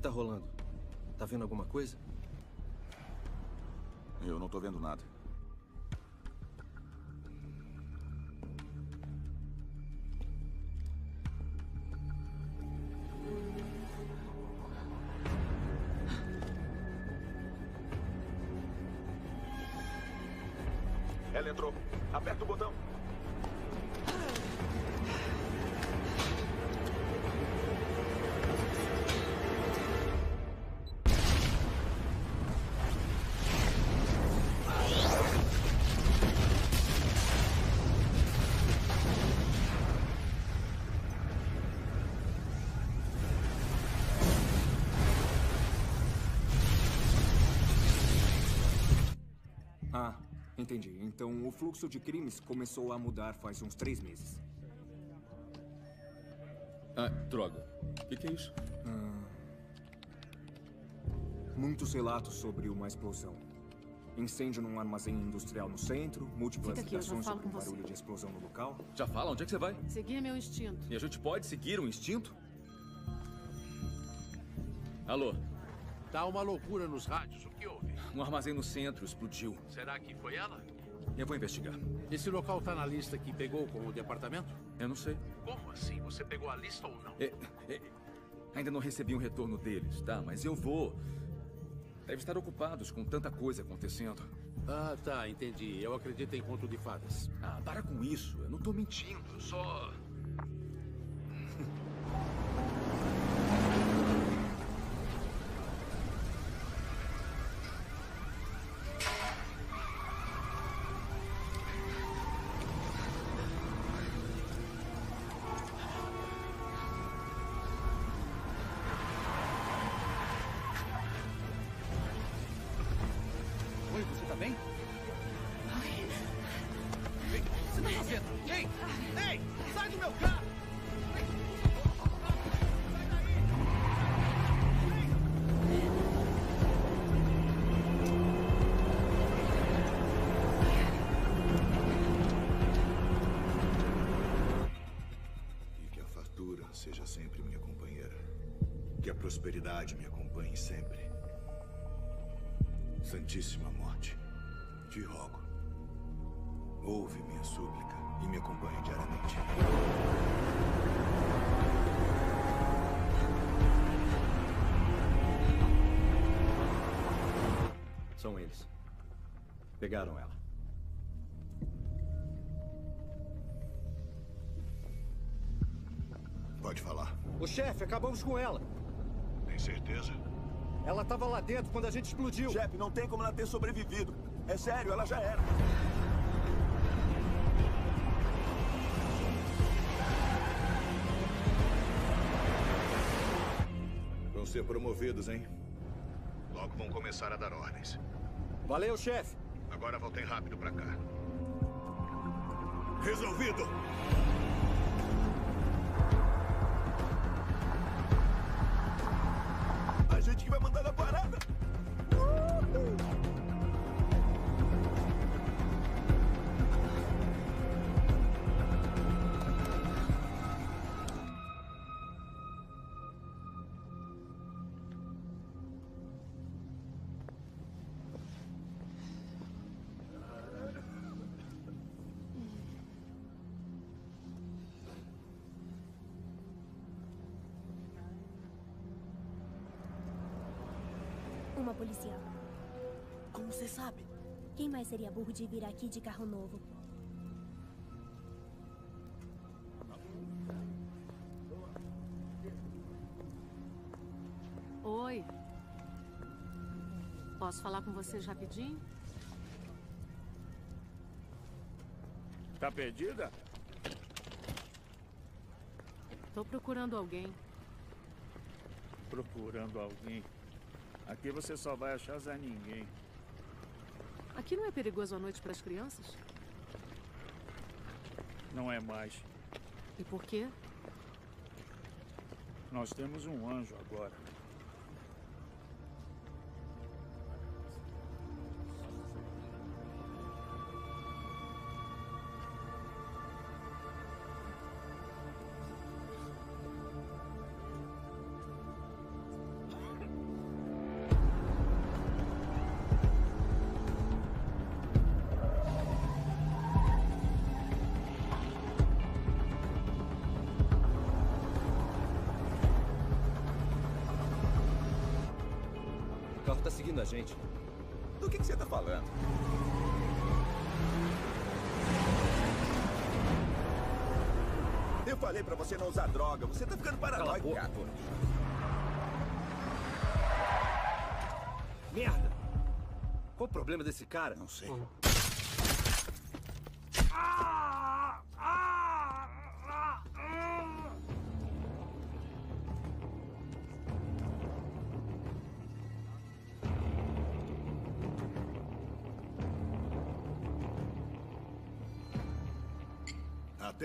Tá rolando? Tá vendo alguma coisa? Eu não tô vendo nada. Entendi. Então o fluxo de crimes começou a mudar faz uns três meses. Ah, droga. O que, que é isso? Ah. Muitos relatos sobre uma explosão. Incêndio num armazém industrial no centro, múltiplas aqui, sobre um você. barulho de explosão no local. Já fala? Onde é que você vai? Seguir meu instinto. E a gente pode seguir o instinto? Alô? Tá uma loucura nos rádios. O que houve? Um armazém no centro explodiu. Será que foi ela? Eu vou investigar. Esse local tá na lista que pegou com o departamento? Eu não sei. Como assim? Você pegou a lista ou não? É, é, ainda não recebi um retorno deles, tá? Mas eu vou. Devem estar ocupados com tanta coisa acontecendo. Ah, tá, entendi. Eu acredito em conto de fadas. Ah, para com isso. Eu não tô mentindo. Eu só. Prosperidade me acompanhe sempre. Santíssima Morte, te rogo. Ouve minha súplica e me acompanhe diariamente. São eles. Pegaram ela. Pode falar. O chefe, acabamos com ela. Tem certeza? Ela estava lá dentro quando a gente explodiu. Jeff, não tem como ela ter sobrevivido. É sério, ela já era. Vão ser promovidos, hein? Logo vão começar a dar ordens. Valeu, chefe. Agora voltem rápido pra cá. Resolvido! Gente que vai mandar na parada. Seria burro de vir aqui de carro novo? Oi. Posso falar com vocês rapidinho? Tá perdida? Tô procurando alguém. Procurando alguém. Aqui você só vai achar Zé Ninguém. Aqui não é perigoso à noite para as crianças? Não é mais. E por quê? Nós temos um anjo agora. Carro tá seguindo a gente. Do que, que você tá falando? Eu falei pra você não usar droga. Você tá ficando paranoico, gato. Merda! Qual o problema desse cara? Não sei.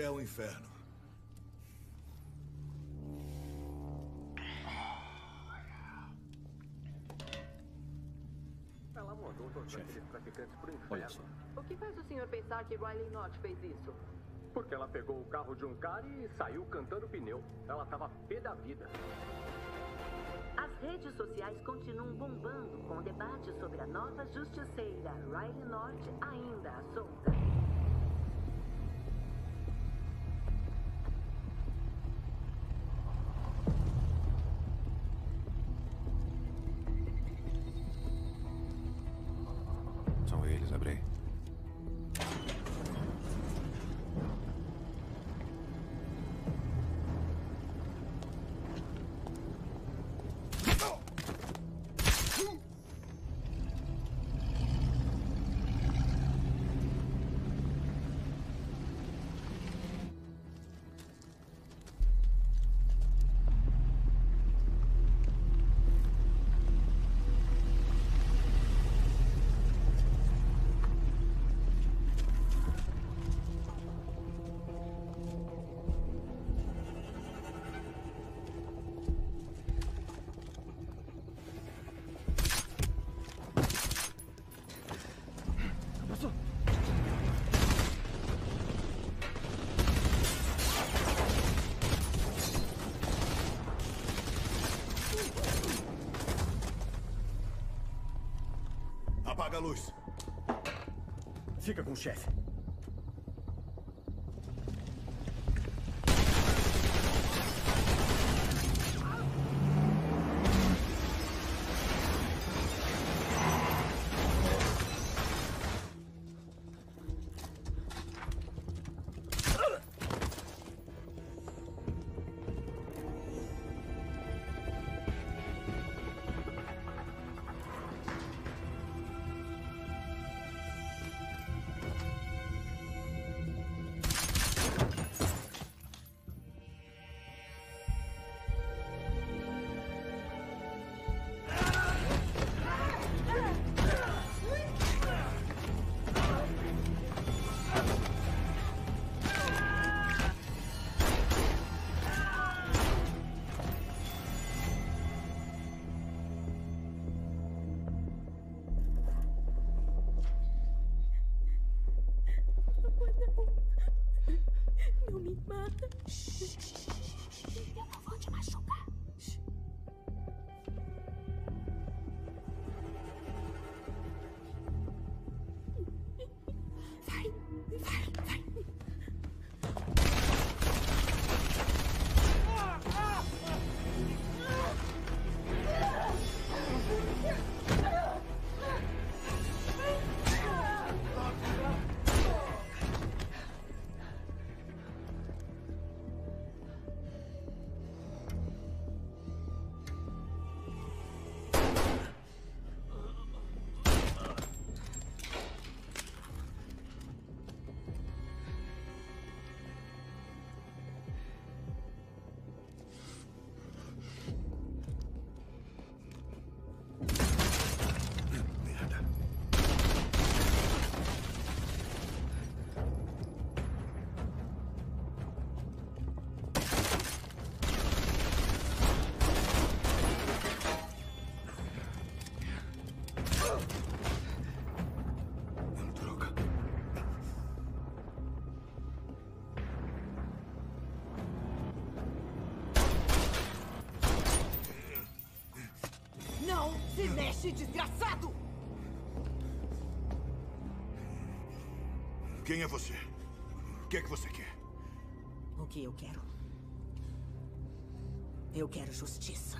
Até o inferno. Ela mandou todos aqueles traficantes pro Olha inferno. só. O que faz o senhor pensar que Riley Knott fez isso? Porque ela pegou o carro de um cara e saiu cantando pneu. Ela tava pé da vida. As redes sociais continuam bombando com o debate sobre a nova justiceira Riley Norte ainda solta. Apaga a luz. Fica com o chefe. Quem é você? O que é que você quer? O que eu quero? Eu quero justiça.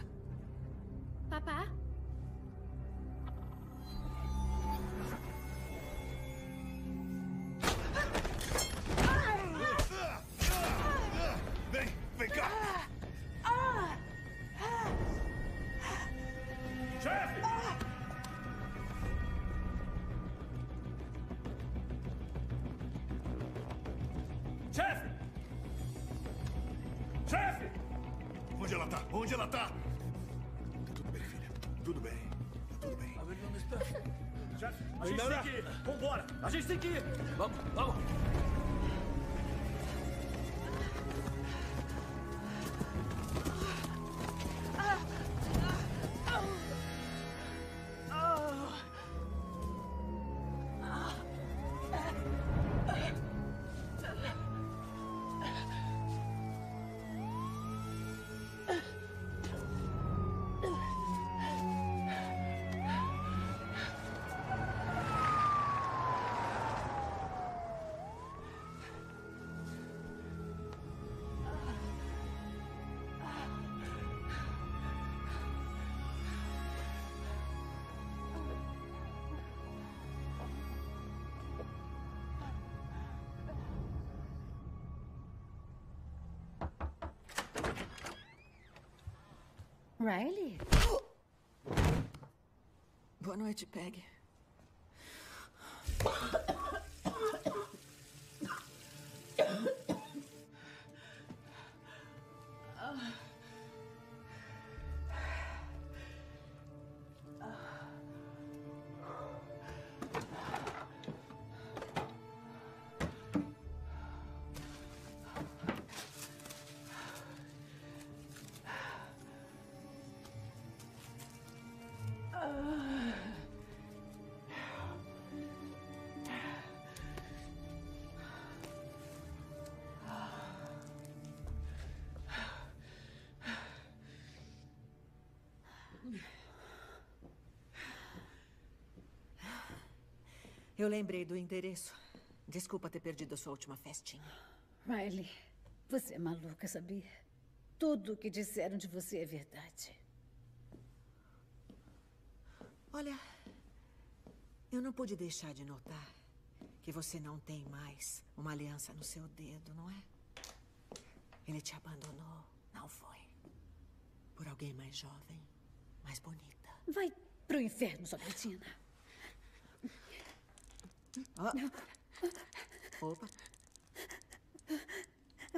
Onde ela tá? Ela tá? Tudo bem, filha. Tudo bem. Tá tudo bem. A ver onde está. Chefe, a gente tem que ir. Vambora. A gente tem que ir. Vamos, vamos. Riley? Boa noite, Peg. Eu lembrei do endereço. Desculpa ter perdido a sua última festinha. Riley, você é maluca, sabia? Tudo o que disseram de você é verdade. Olha, eu não pude deixar de notar que você não tem mais uma aliança no seu dedo, não é? Ele te abandonou, não foi? Por alguém mais jovem, mais bonita. Vai pro inferno, sua cretina. Opa.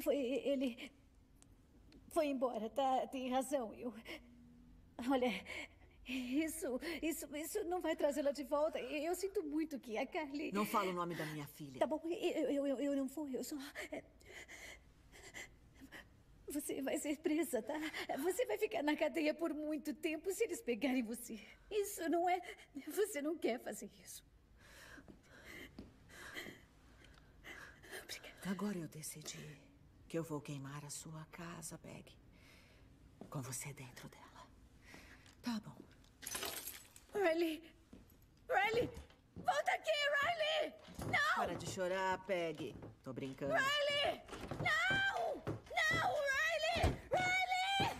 Foi ele. Foi embora, tá? Tem razão. Eu. Olha, isso, isso, isso não vai trazê-la de volta. Eu sinto muito que a Carly. Não fala o nome da minha filha. Tá bom, eu, eu, eu, não vou, eu só. Você vai ser presa, tá? Você vai ficar na cadeia por muito tempo se eles pegarem você. Isso não é. Você não quer fazer isso. Agora eu decidi. que eu vou queimar a sua casa, Peg. Com você dentro dela. Tá bom. Riley! Riley! Volta aqui, Riley! Não! Para de chorar, Peg. Tô brincando. Riley! Não! Não, Riley! Riley!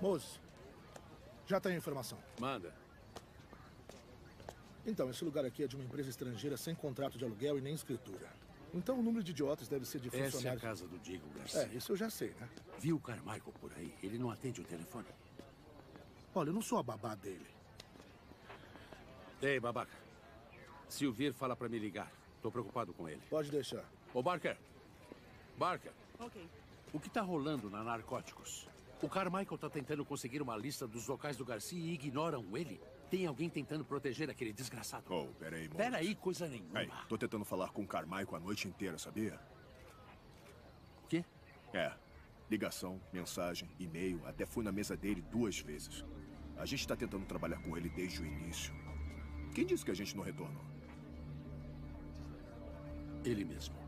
Moço, já tem informação. Manda. Então, esse lugar aqui é de uma empresa estrangeira sem contrato de aluguel e nem escritura. Então o número de idiotas deve ser de Essa é a funcionários... casa do Diego Garcia. É, isso eu já sei, né? Viu o Carmichael por aí? Ele não atende o telefone. Olha, eu não sou a babá dele. Ei, babaca. Se o vir, fala pra me ligar. Tô preocupado com ele. Pode deixar. Ô, Barker. Barker, Ok. o que tá rolando na Narcóticos? O Carmichael tá tentando conseguir uma lista dos locais do Garcia e ignoram ele? Tem alguém tentando proteger aquele desgraçado? Oh, peraí, moço. Peraí, coisa nenhuma. Ei, tô tentando falar com o Carmichael a noite inteira, sabia? O quê? É. Ligação, mensagem, e-mail, até fui na mesa dele duas vezes. A gente tá tentando trabalhar com ele desde o início. Quem disse que a gente não retornou? Ele mesmo.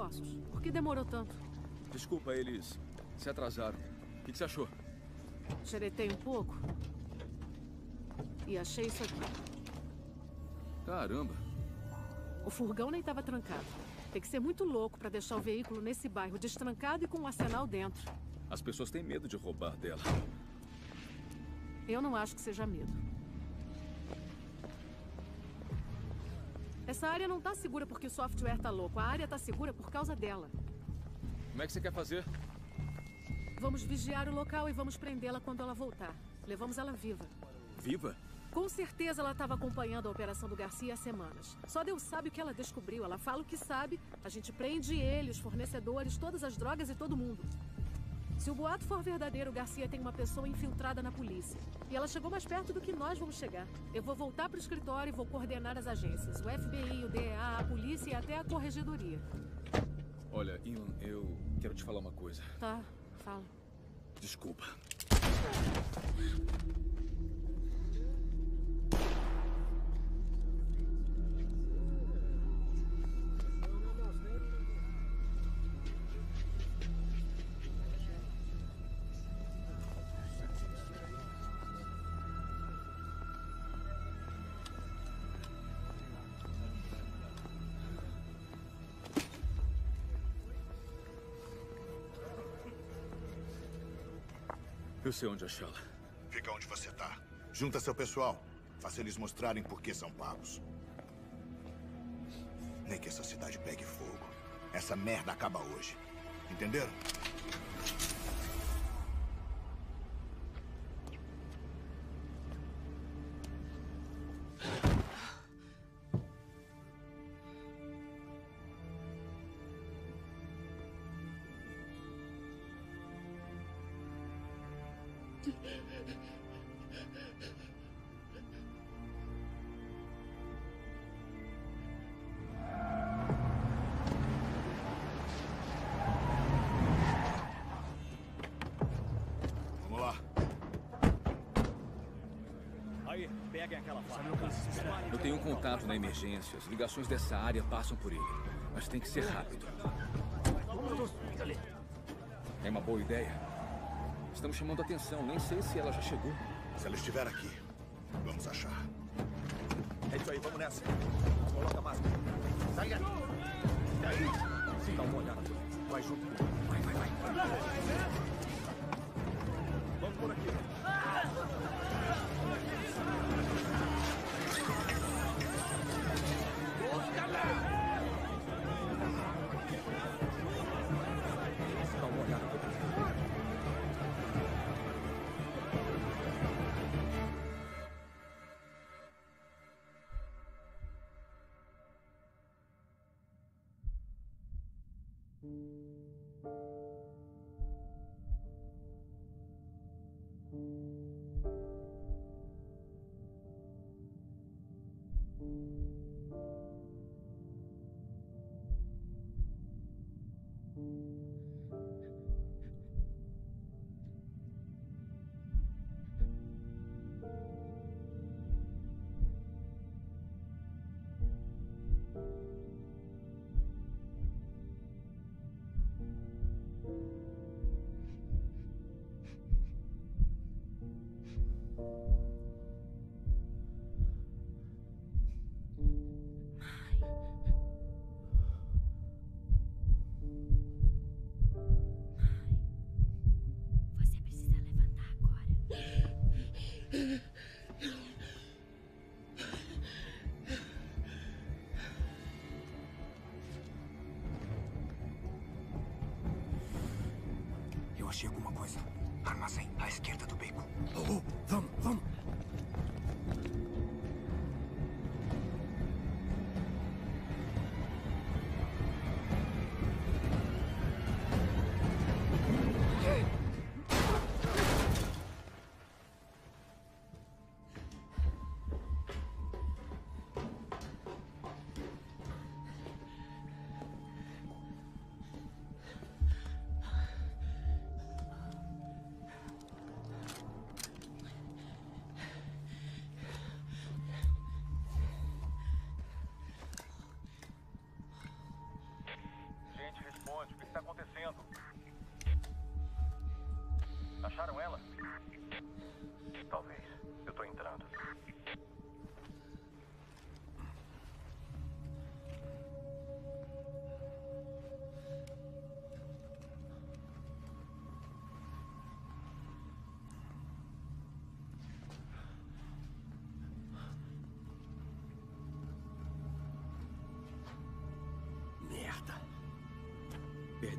Cadê os reforços? Por que demorou tanto? Desculpa, eles se atrasaram. O que, que você achou? Xeretei um pouco. E achei isso aqui. Caramba. O furgão nem estava trancado. Tem que ser muito louco para deixar o veículo nesse bairro destrancado e com um arsenal dentro. As pessoas têm medo de roubar dela. Eu não acho que seja medo. Essa área não tá segura porque o software tá louco. A área tá segura por causa dela. Como é que você quer fazer? Vamos vigiar o local e vamos prendê-la quando ela voltar. Levamos ela viva. Viva? Com certeza ela estava acompanhando a operação do Garcia há semanas. Só Deus sabe o que ela descobriu. Ela fala o que sabe, a gente prende ele, os fornecedores, todas as drogas e todo mundo. Se o boato for verdadeiro, Garcia tem uma pessoa infiltrada na polícia. E ela chegou mais perto do que nós vamos chegar. Eu vou voltar para o escritório e vou coordenar as agências: o FBI, o DEA, a polícia e até a corregedoria. Olha, Ian, eu quero te falar uma coisa. Tá, fala. Desculpa. Eu sei onde achá-la. Fica onde você tá. Junta seu pessoal. Faça eles mostrarem por que são pagos. Nem que essa cidade pegue fogo. Essa merda acaba hoje. Entenderam? Peguem aquela faca. Eu tenho um contato na emergência. As ligações dessa área passam por ele. Mas tem que ser rápido. É uma boa ideia. Estamos chamando atenção. Nem sei se ela já chegou. Se ela estiver aqui, vamos achar. É isso aí, vamos nessa. Coloca a máscara. Sai daí. Daí. Dá uma olhada. Vai junto. Vai, vai, vai. Vamos alguma coisa. Armazém à esquerda do beco. Oh, oh, vamos, vamos.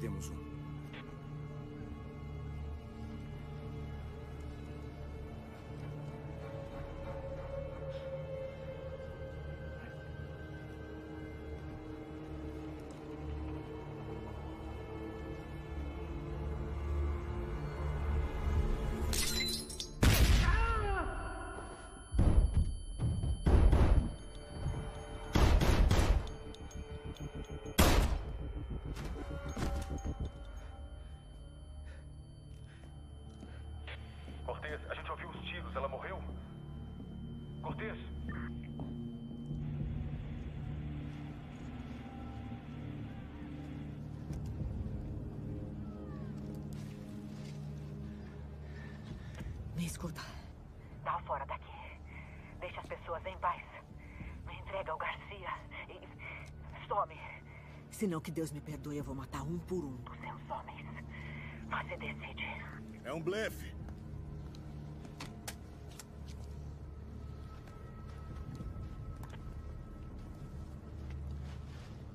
Perdemos um. Escuta. Dá fora daqui. Deixa as pessoas em paz. Me entrega ao Garcia e some. Se não que Deus me perdoe, eu vou matar um por um. Os seus homens. Você decide. É um blefe.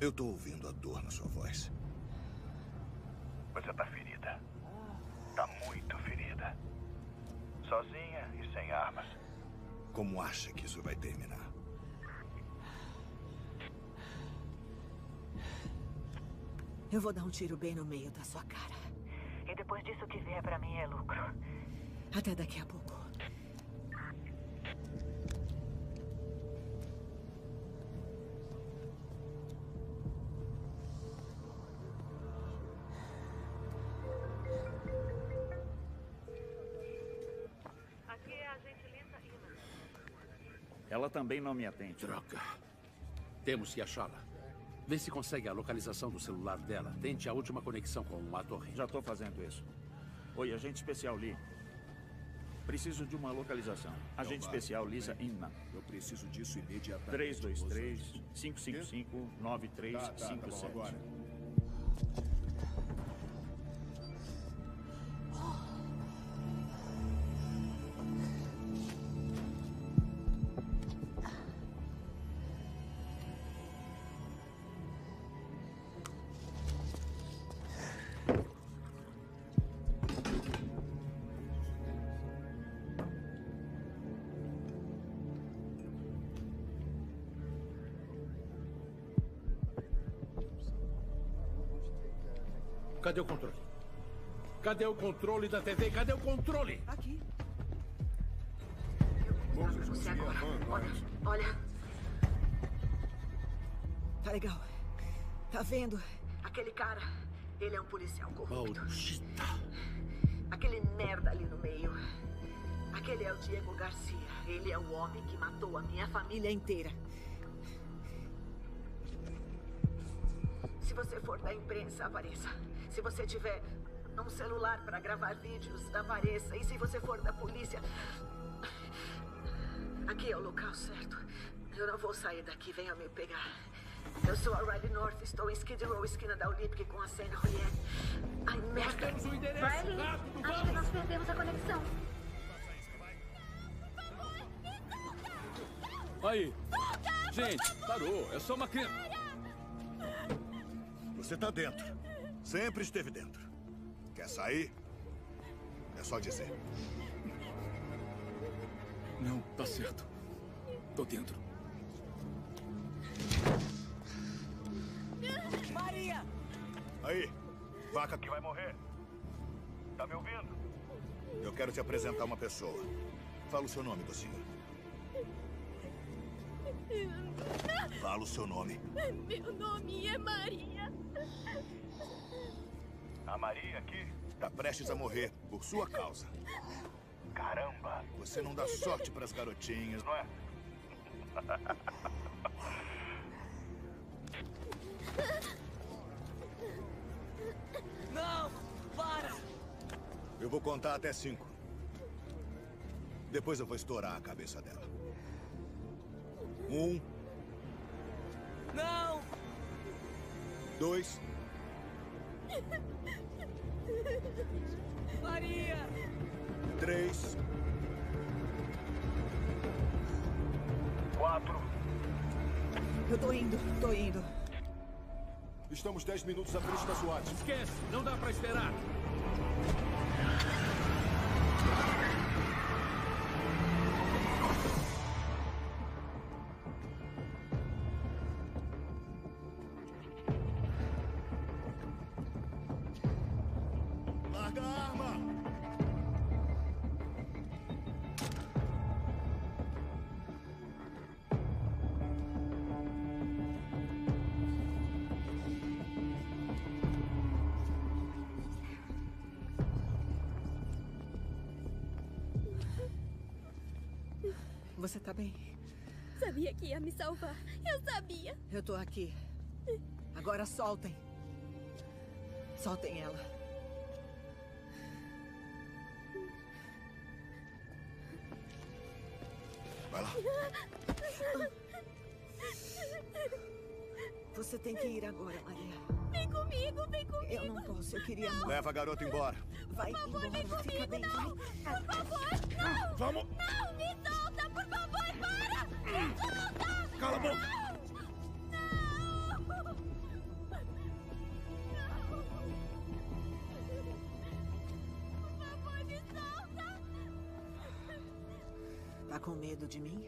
Eu tô ouvindo a dor na sua voz. Eu vou dar um tiro bem no meio da sua cara. E depois disso o que vier pra mim é lucro. Até daqui a pouco. Aqui é. Ela também não me atende. Droga. Temos que achá-la. Vê se consegue a localização do celular dela. Tente a última conexão com a torre. Já estou fazendo isso. Oi, agente especial Lee. Preciso de uma localização. Agente especial Lisa Inman. Eu preciso disso imediatamente. 323 555 9357. agora. Cadê o controle? Cadê o controle da TV? Cadê o controle? Aqui. Você agora. Olha, olha. Tá legal. Tá vendo? Aquele cara, ele é um policial corrupto. Maldita. Aquele merda ali no meio. Aquele é o Diego Garcia. Ele é o homem que matou a minha família inteira. Se você for da imprensa, apareça. Se você tiver um celular para gravar vídeos, apareça. E se você for da polícia. Aqui é o local certo. Eu não vou sair daqui, venha me pegar. Eu sou a Riley North, estou em Skid Row, esquina da Olympic com a Senna Royer. Ai, merda. temos o endereço. Riley, Rápido, acho que nós perdemos a conexão. Aí. Gente, parou. É só uma criança. Você tá dentro. Sempre esteve dentro. Quer sair? É só dizer. Não, tá certo. Tô dentro. Maria! Aí, vaca que vai morrer. Tá me ouvindo? Eu quero te apresentar uma pessoa. Fala o seu nome, docinho. Fala o seu nome. Meu nome é Maria. A Maria aqui tá prestes a morrer por sua causa. Caramba! Você não dá sorte pras garotinhas, não é? Não! Para! Eu vou contar até cinco. Depois eu vou estourar a cabeça dela. Um, Não! dois, Maria! três, quatro. Eu tô indo, tô indo. Estamos 10 minutos à frente da SWAT. Esquece, não dá pra esperar. Salvar. Eu sabia. Eu tô aqui. Agora soltem. Soltem ela. Vai lá. Você tem que ir agora, Maria. Vem comigo, vem comigo. Eu não posso, eu queria muito. Leva a garota embora. Vai Por favor, embora, vem comigo, bem, não. vai. Por favor, não. Vamos. Não, me solta, por favor, para. Me solta. Cala a boca. Tá com medo de mim?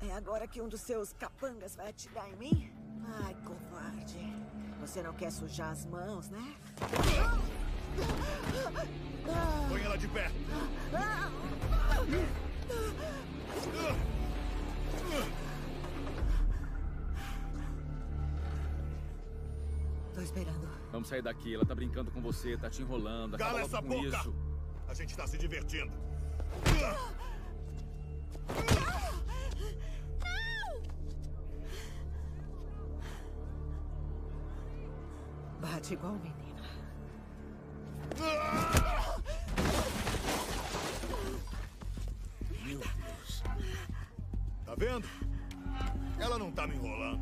É agora que um dos seus capangas vai atirar em mim? Ai, covarde. Você não quer sujar as mãos, né? Põe ela de pé. Tô esperando. Vamos sair daqui. Ela tá brincando com você, tá te enrolando. Cala essa com boca! isso. A gente tá se divertindo. Bate igual menina. Meu Deus. Tá vendo? Ela não tá me enrolando.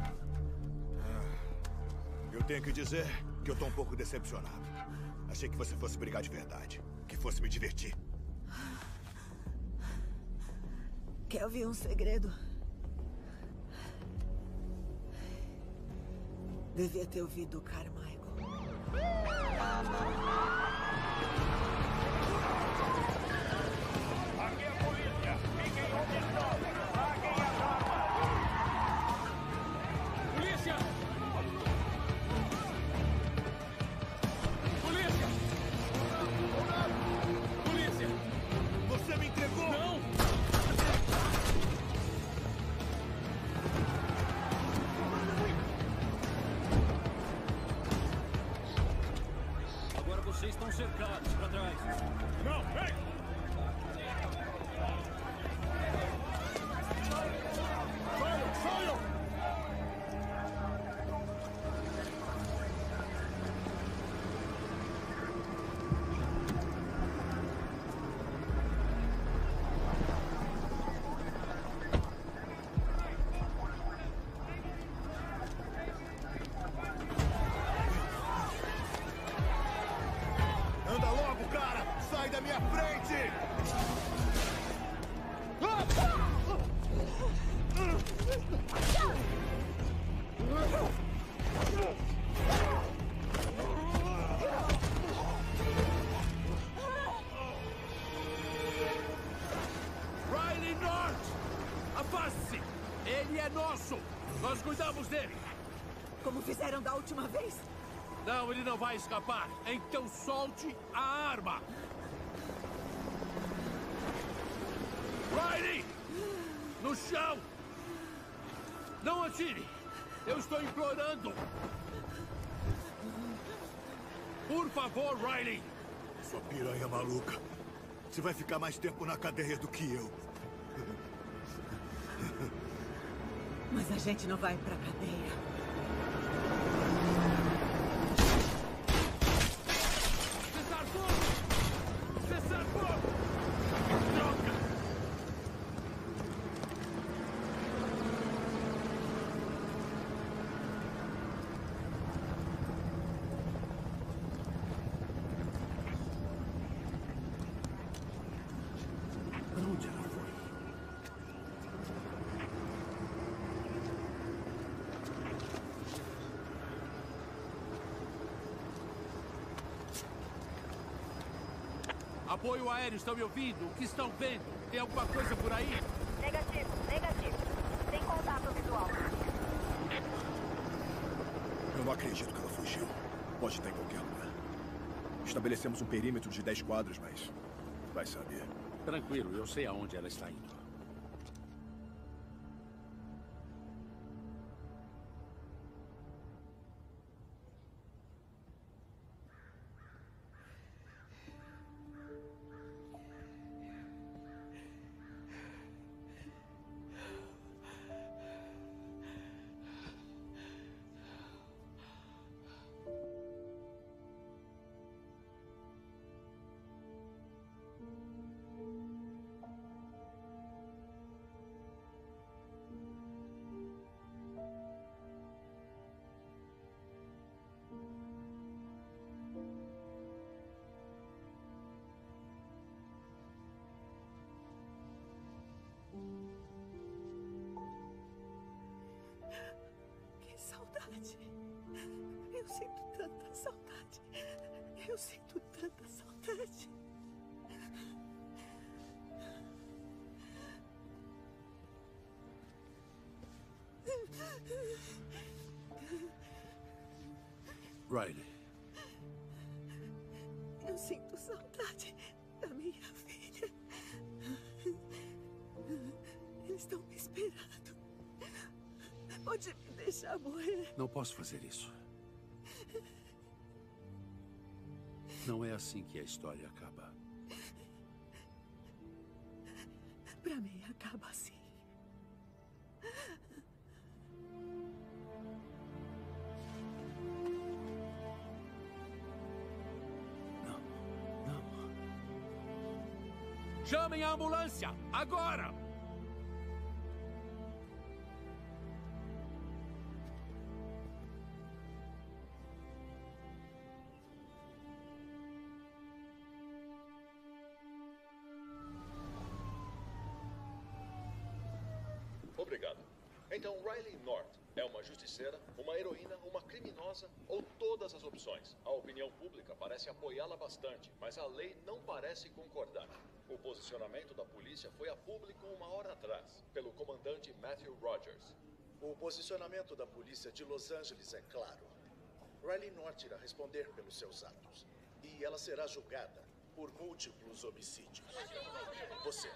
Ah, Eu tenho que dizer que eu tô um pouco decepcionado. Achei que você fosse brigar de verdade. Que fosse me divertir. Quer ouvir um segredo? Devia ter ouvido o Carmichael. Nosso! Nós cuidamos dele! Como fizeram da última vez? Não, ele não vai escapar. Então solte a arma! Riley! No chão! Não atire! Eu estou implorando! Por favor, Riley! Sua piranha maluca. Você vai ficar mais tempo na cadeia do que eu. Mas a gente não vai pra cadeia. Cessar fogo! Cessar fogo! Droga! Pra onde ela foi? Apoio aéreo, estão me ouvindo? O que estão vendo? Tem alguma coisa por aí? Negativo, negativo. Sem contato visual. Eu não acredito que ela fugiu. Pode estar em qualquer lugar. Estabelecemos um perímetro de 10 quadros, mas. Vai saber. Tranquilo, eu sei aonde ela está indo. Eu sinto tanta saudade. Eu sinto tanta saudade. Riley, Eu sinto saudade da minha filha. Eles estão me esperando. Pode me deixar morrer. não posso fazer isso. Não é assim que a história acaba. Pra mim, acaba assim. Chamem a ambulância! Agora! Bastante, mas a lei não parece concordar. O posicionamento da polícia foi a público uma hora atrás, pelo comandante Matthew Rogers. O posicionamento da polícia de Los Angeles é claro. Riley North irá responder pelos seus atos. E ela será julgada por múltiplos homicídios. Você.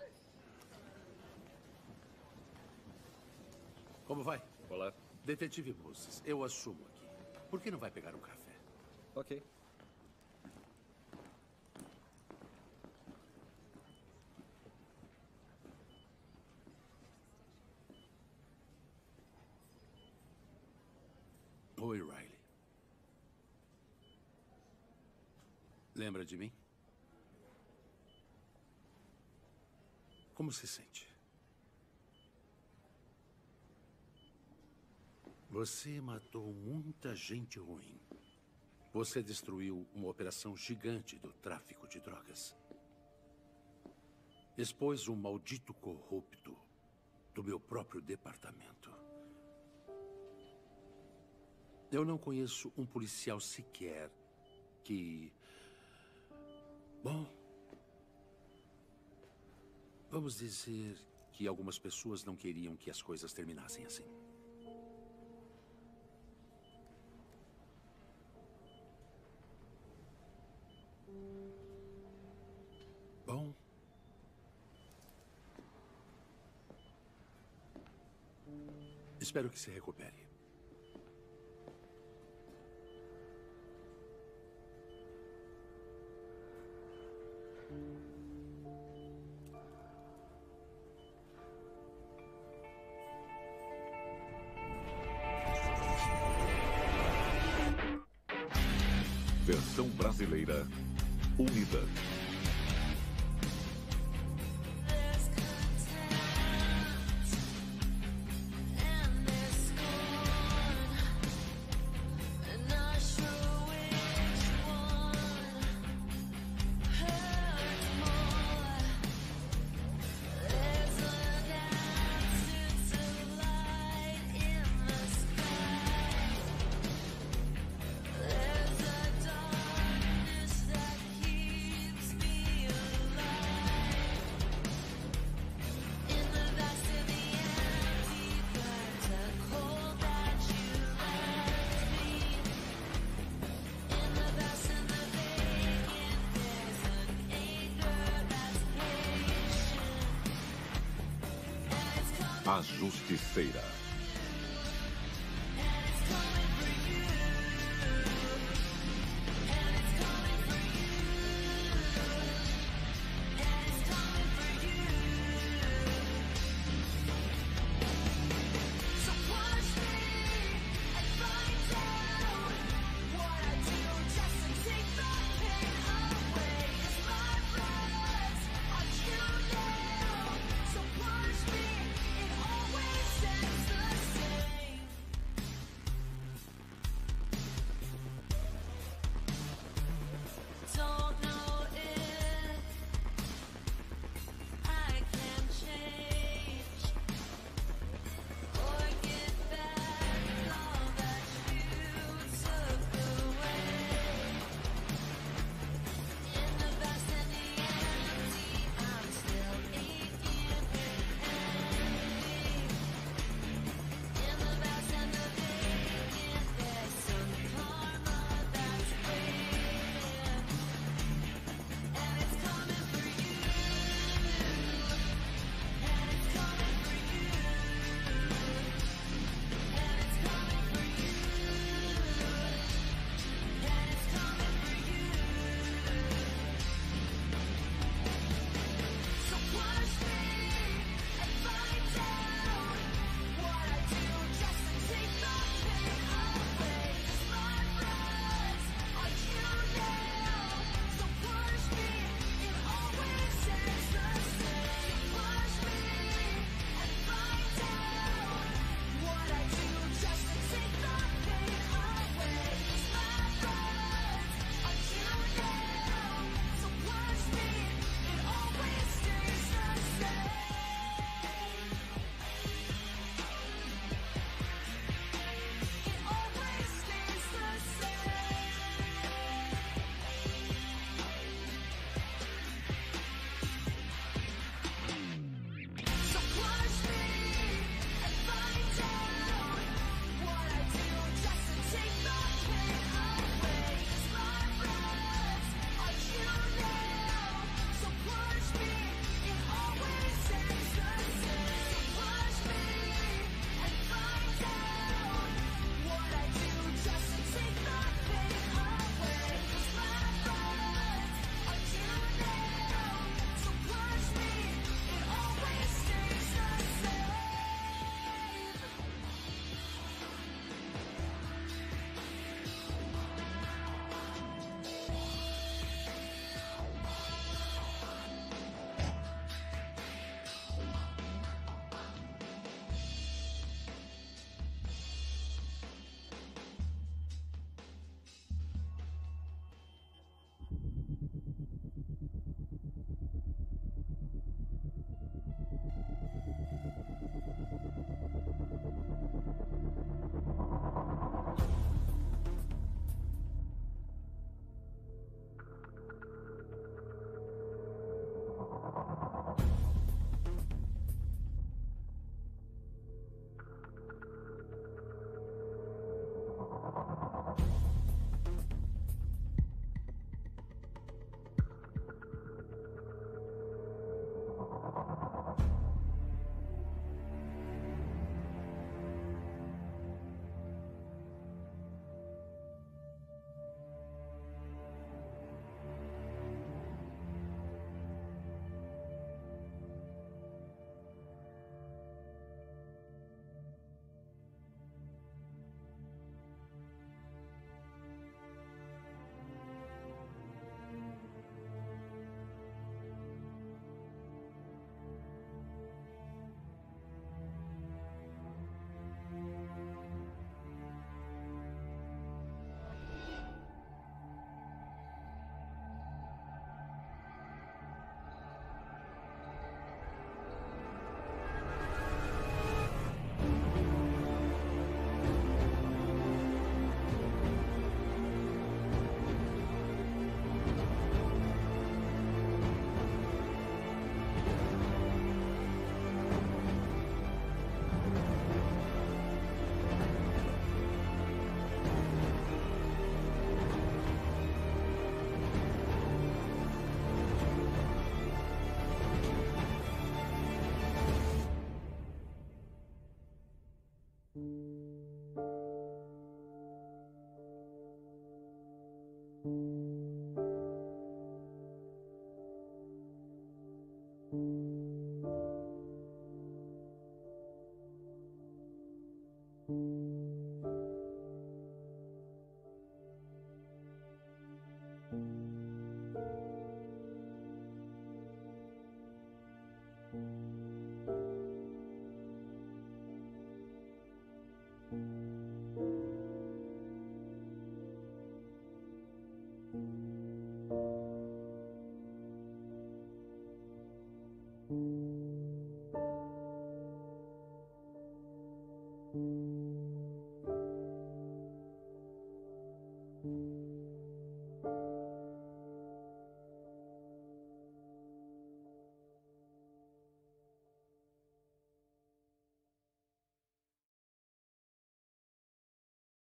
Como vai? Olá. Detetive Moses, eu assumo aqui. Por que não vai pegar um café? Ok. Oi, Riley. Lembra de mim? Como se sente? Você matou muita gente ruim. Você destruiu uma operação gigante do tráfico de drogas. Expôs um maldito corrupto do meu próprio departamento. Eu não conheço um policial sequer que. Bom. Vamos dizer que algumas pessoas não queriam que as coisas terminassem assim. Bom. Espero que se recupere. A Justiceira.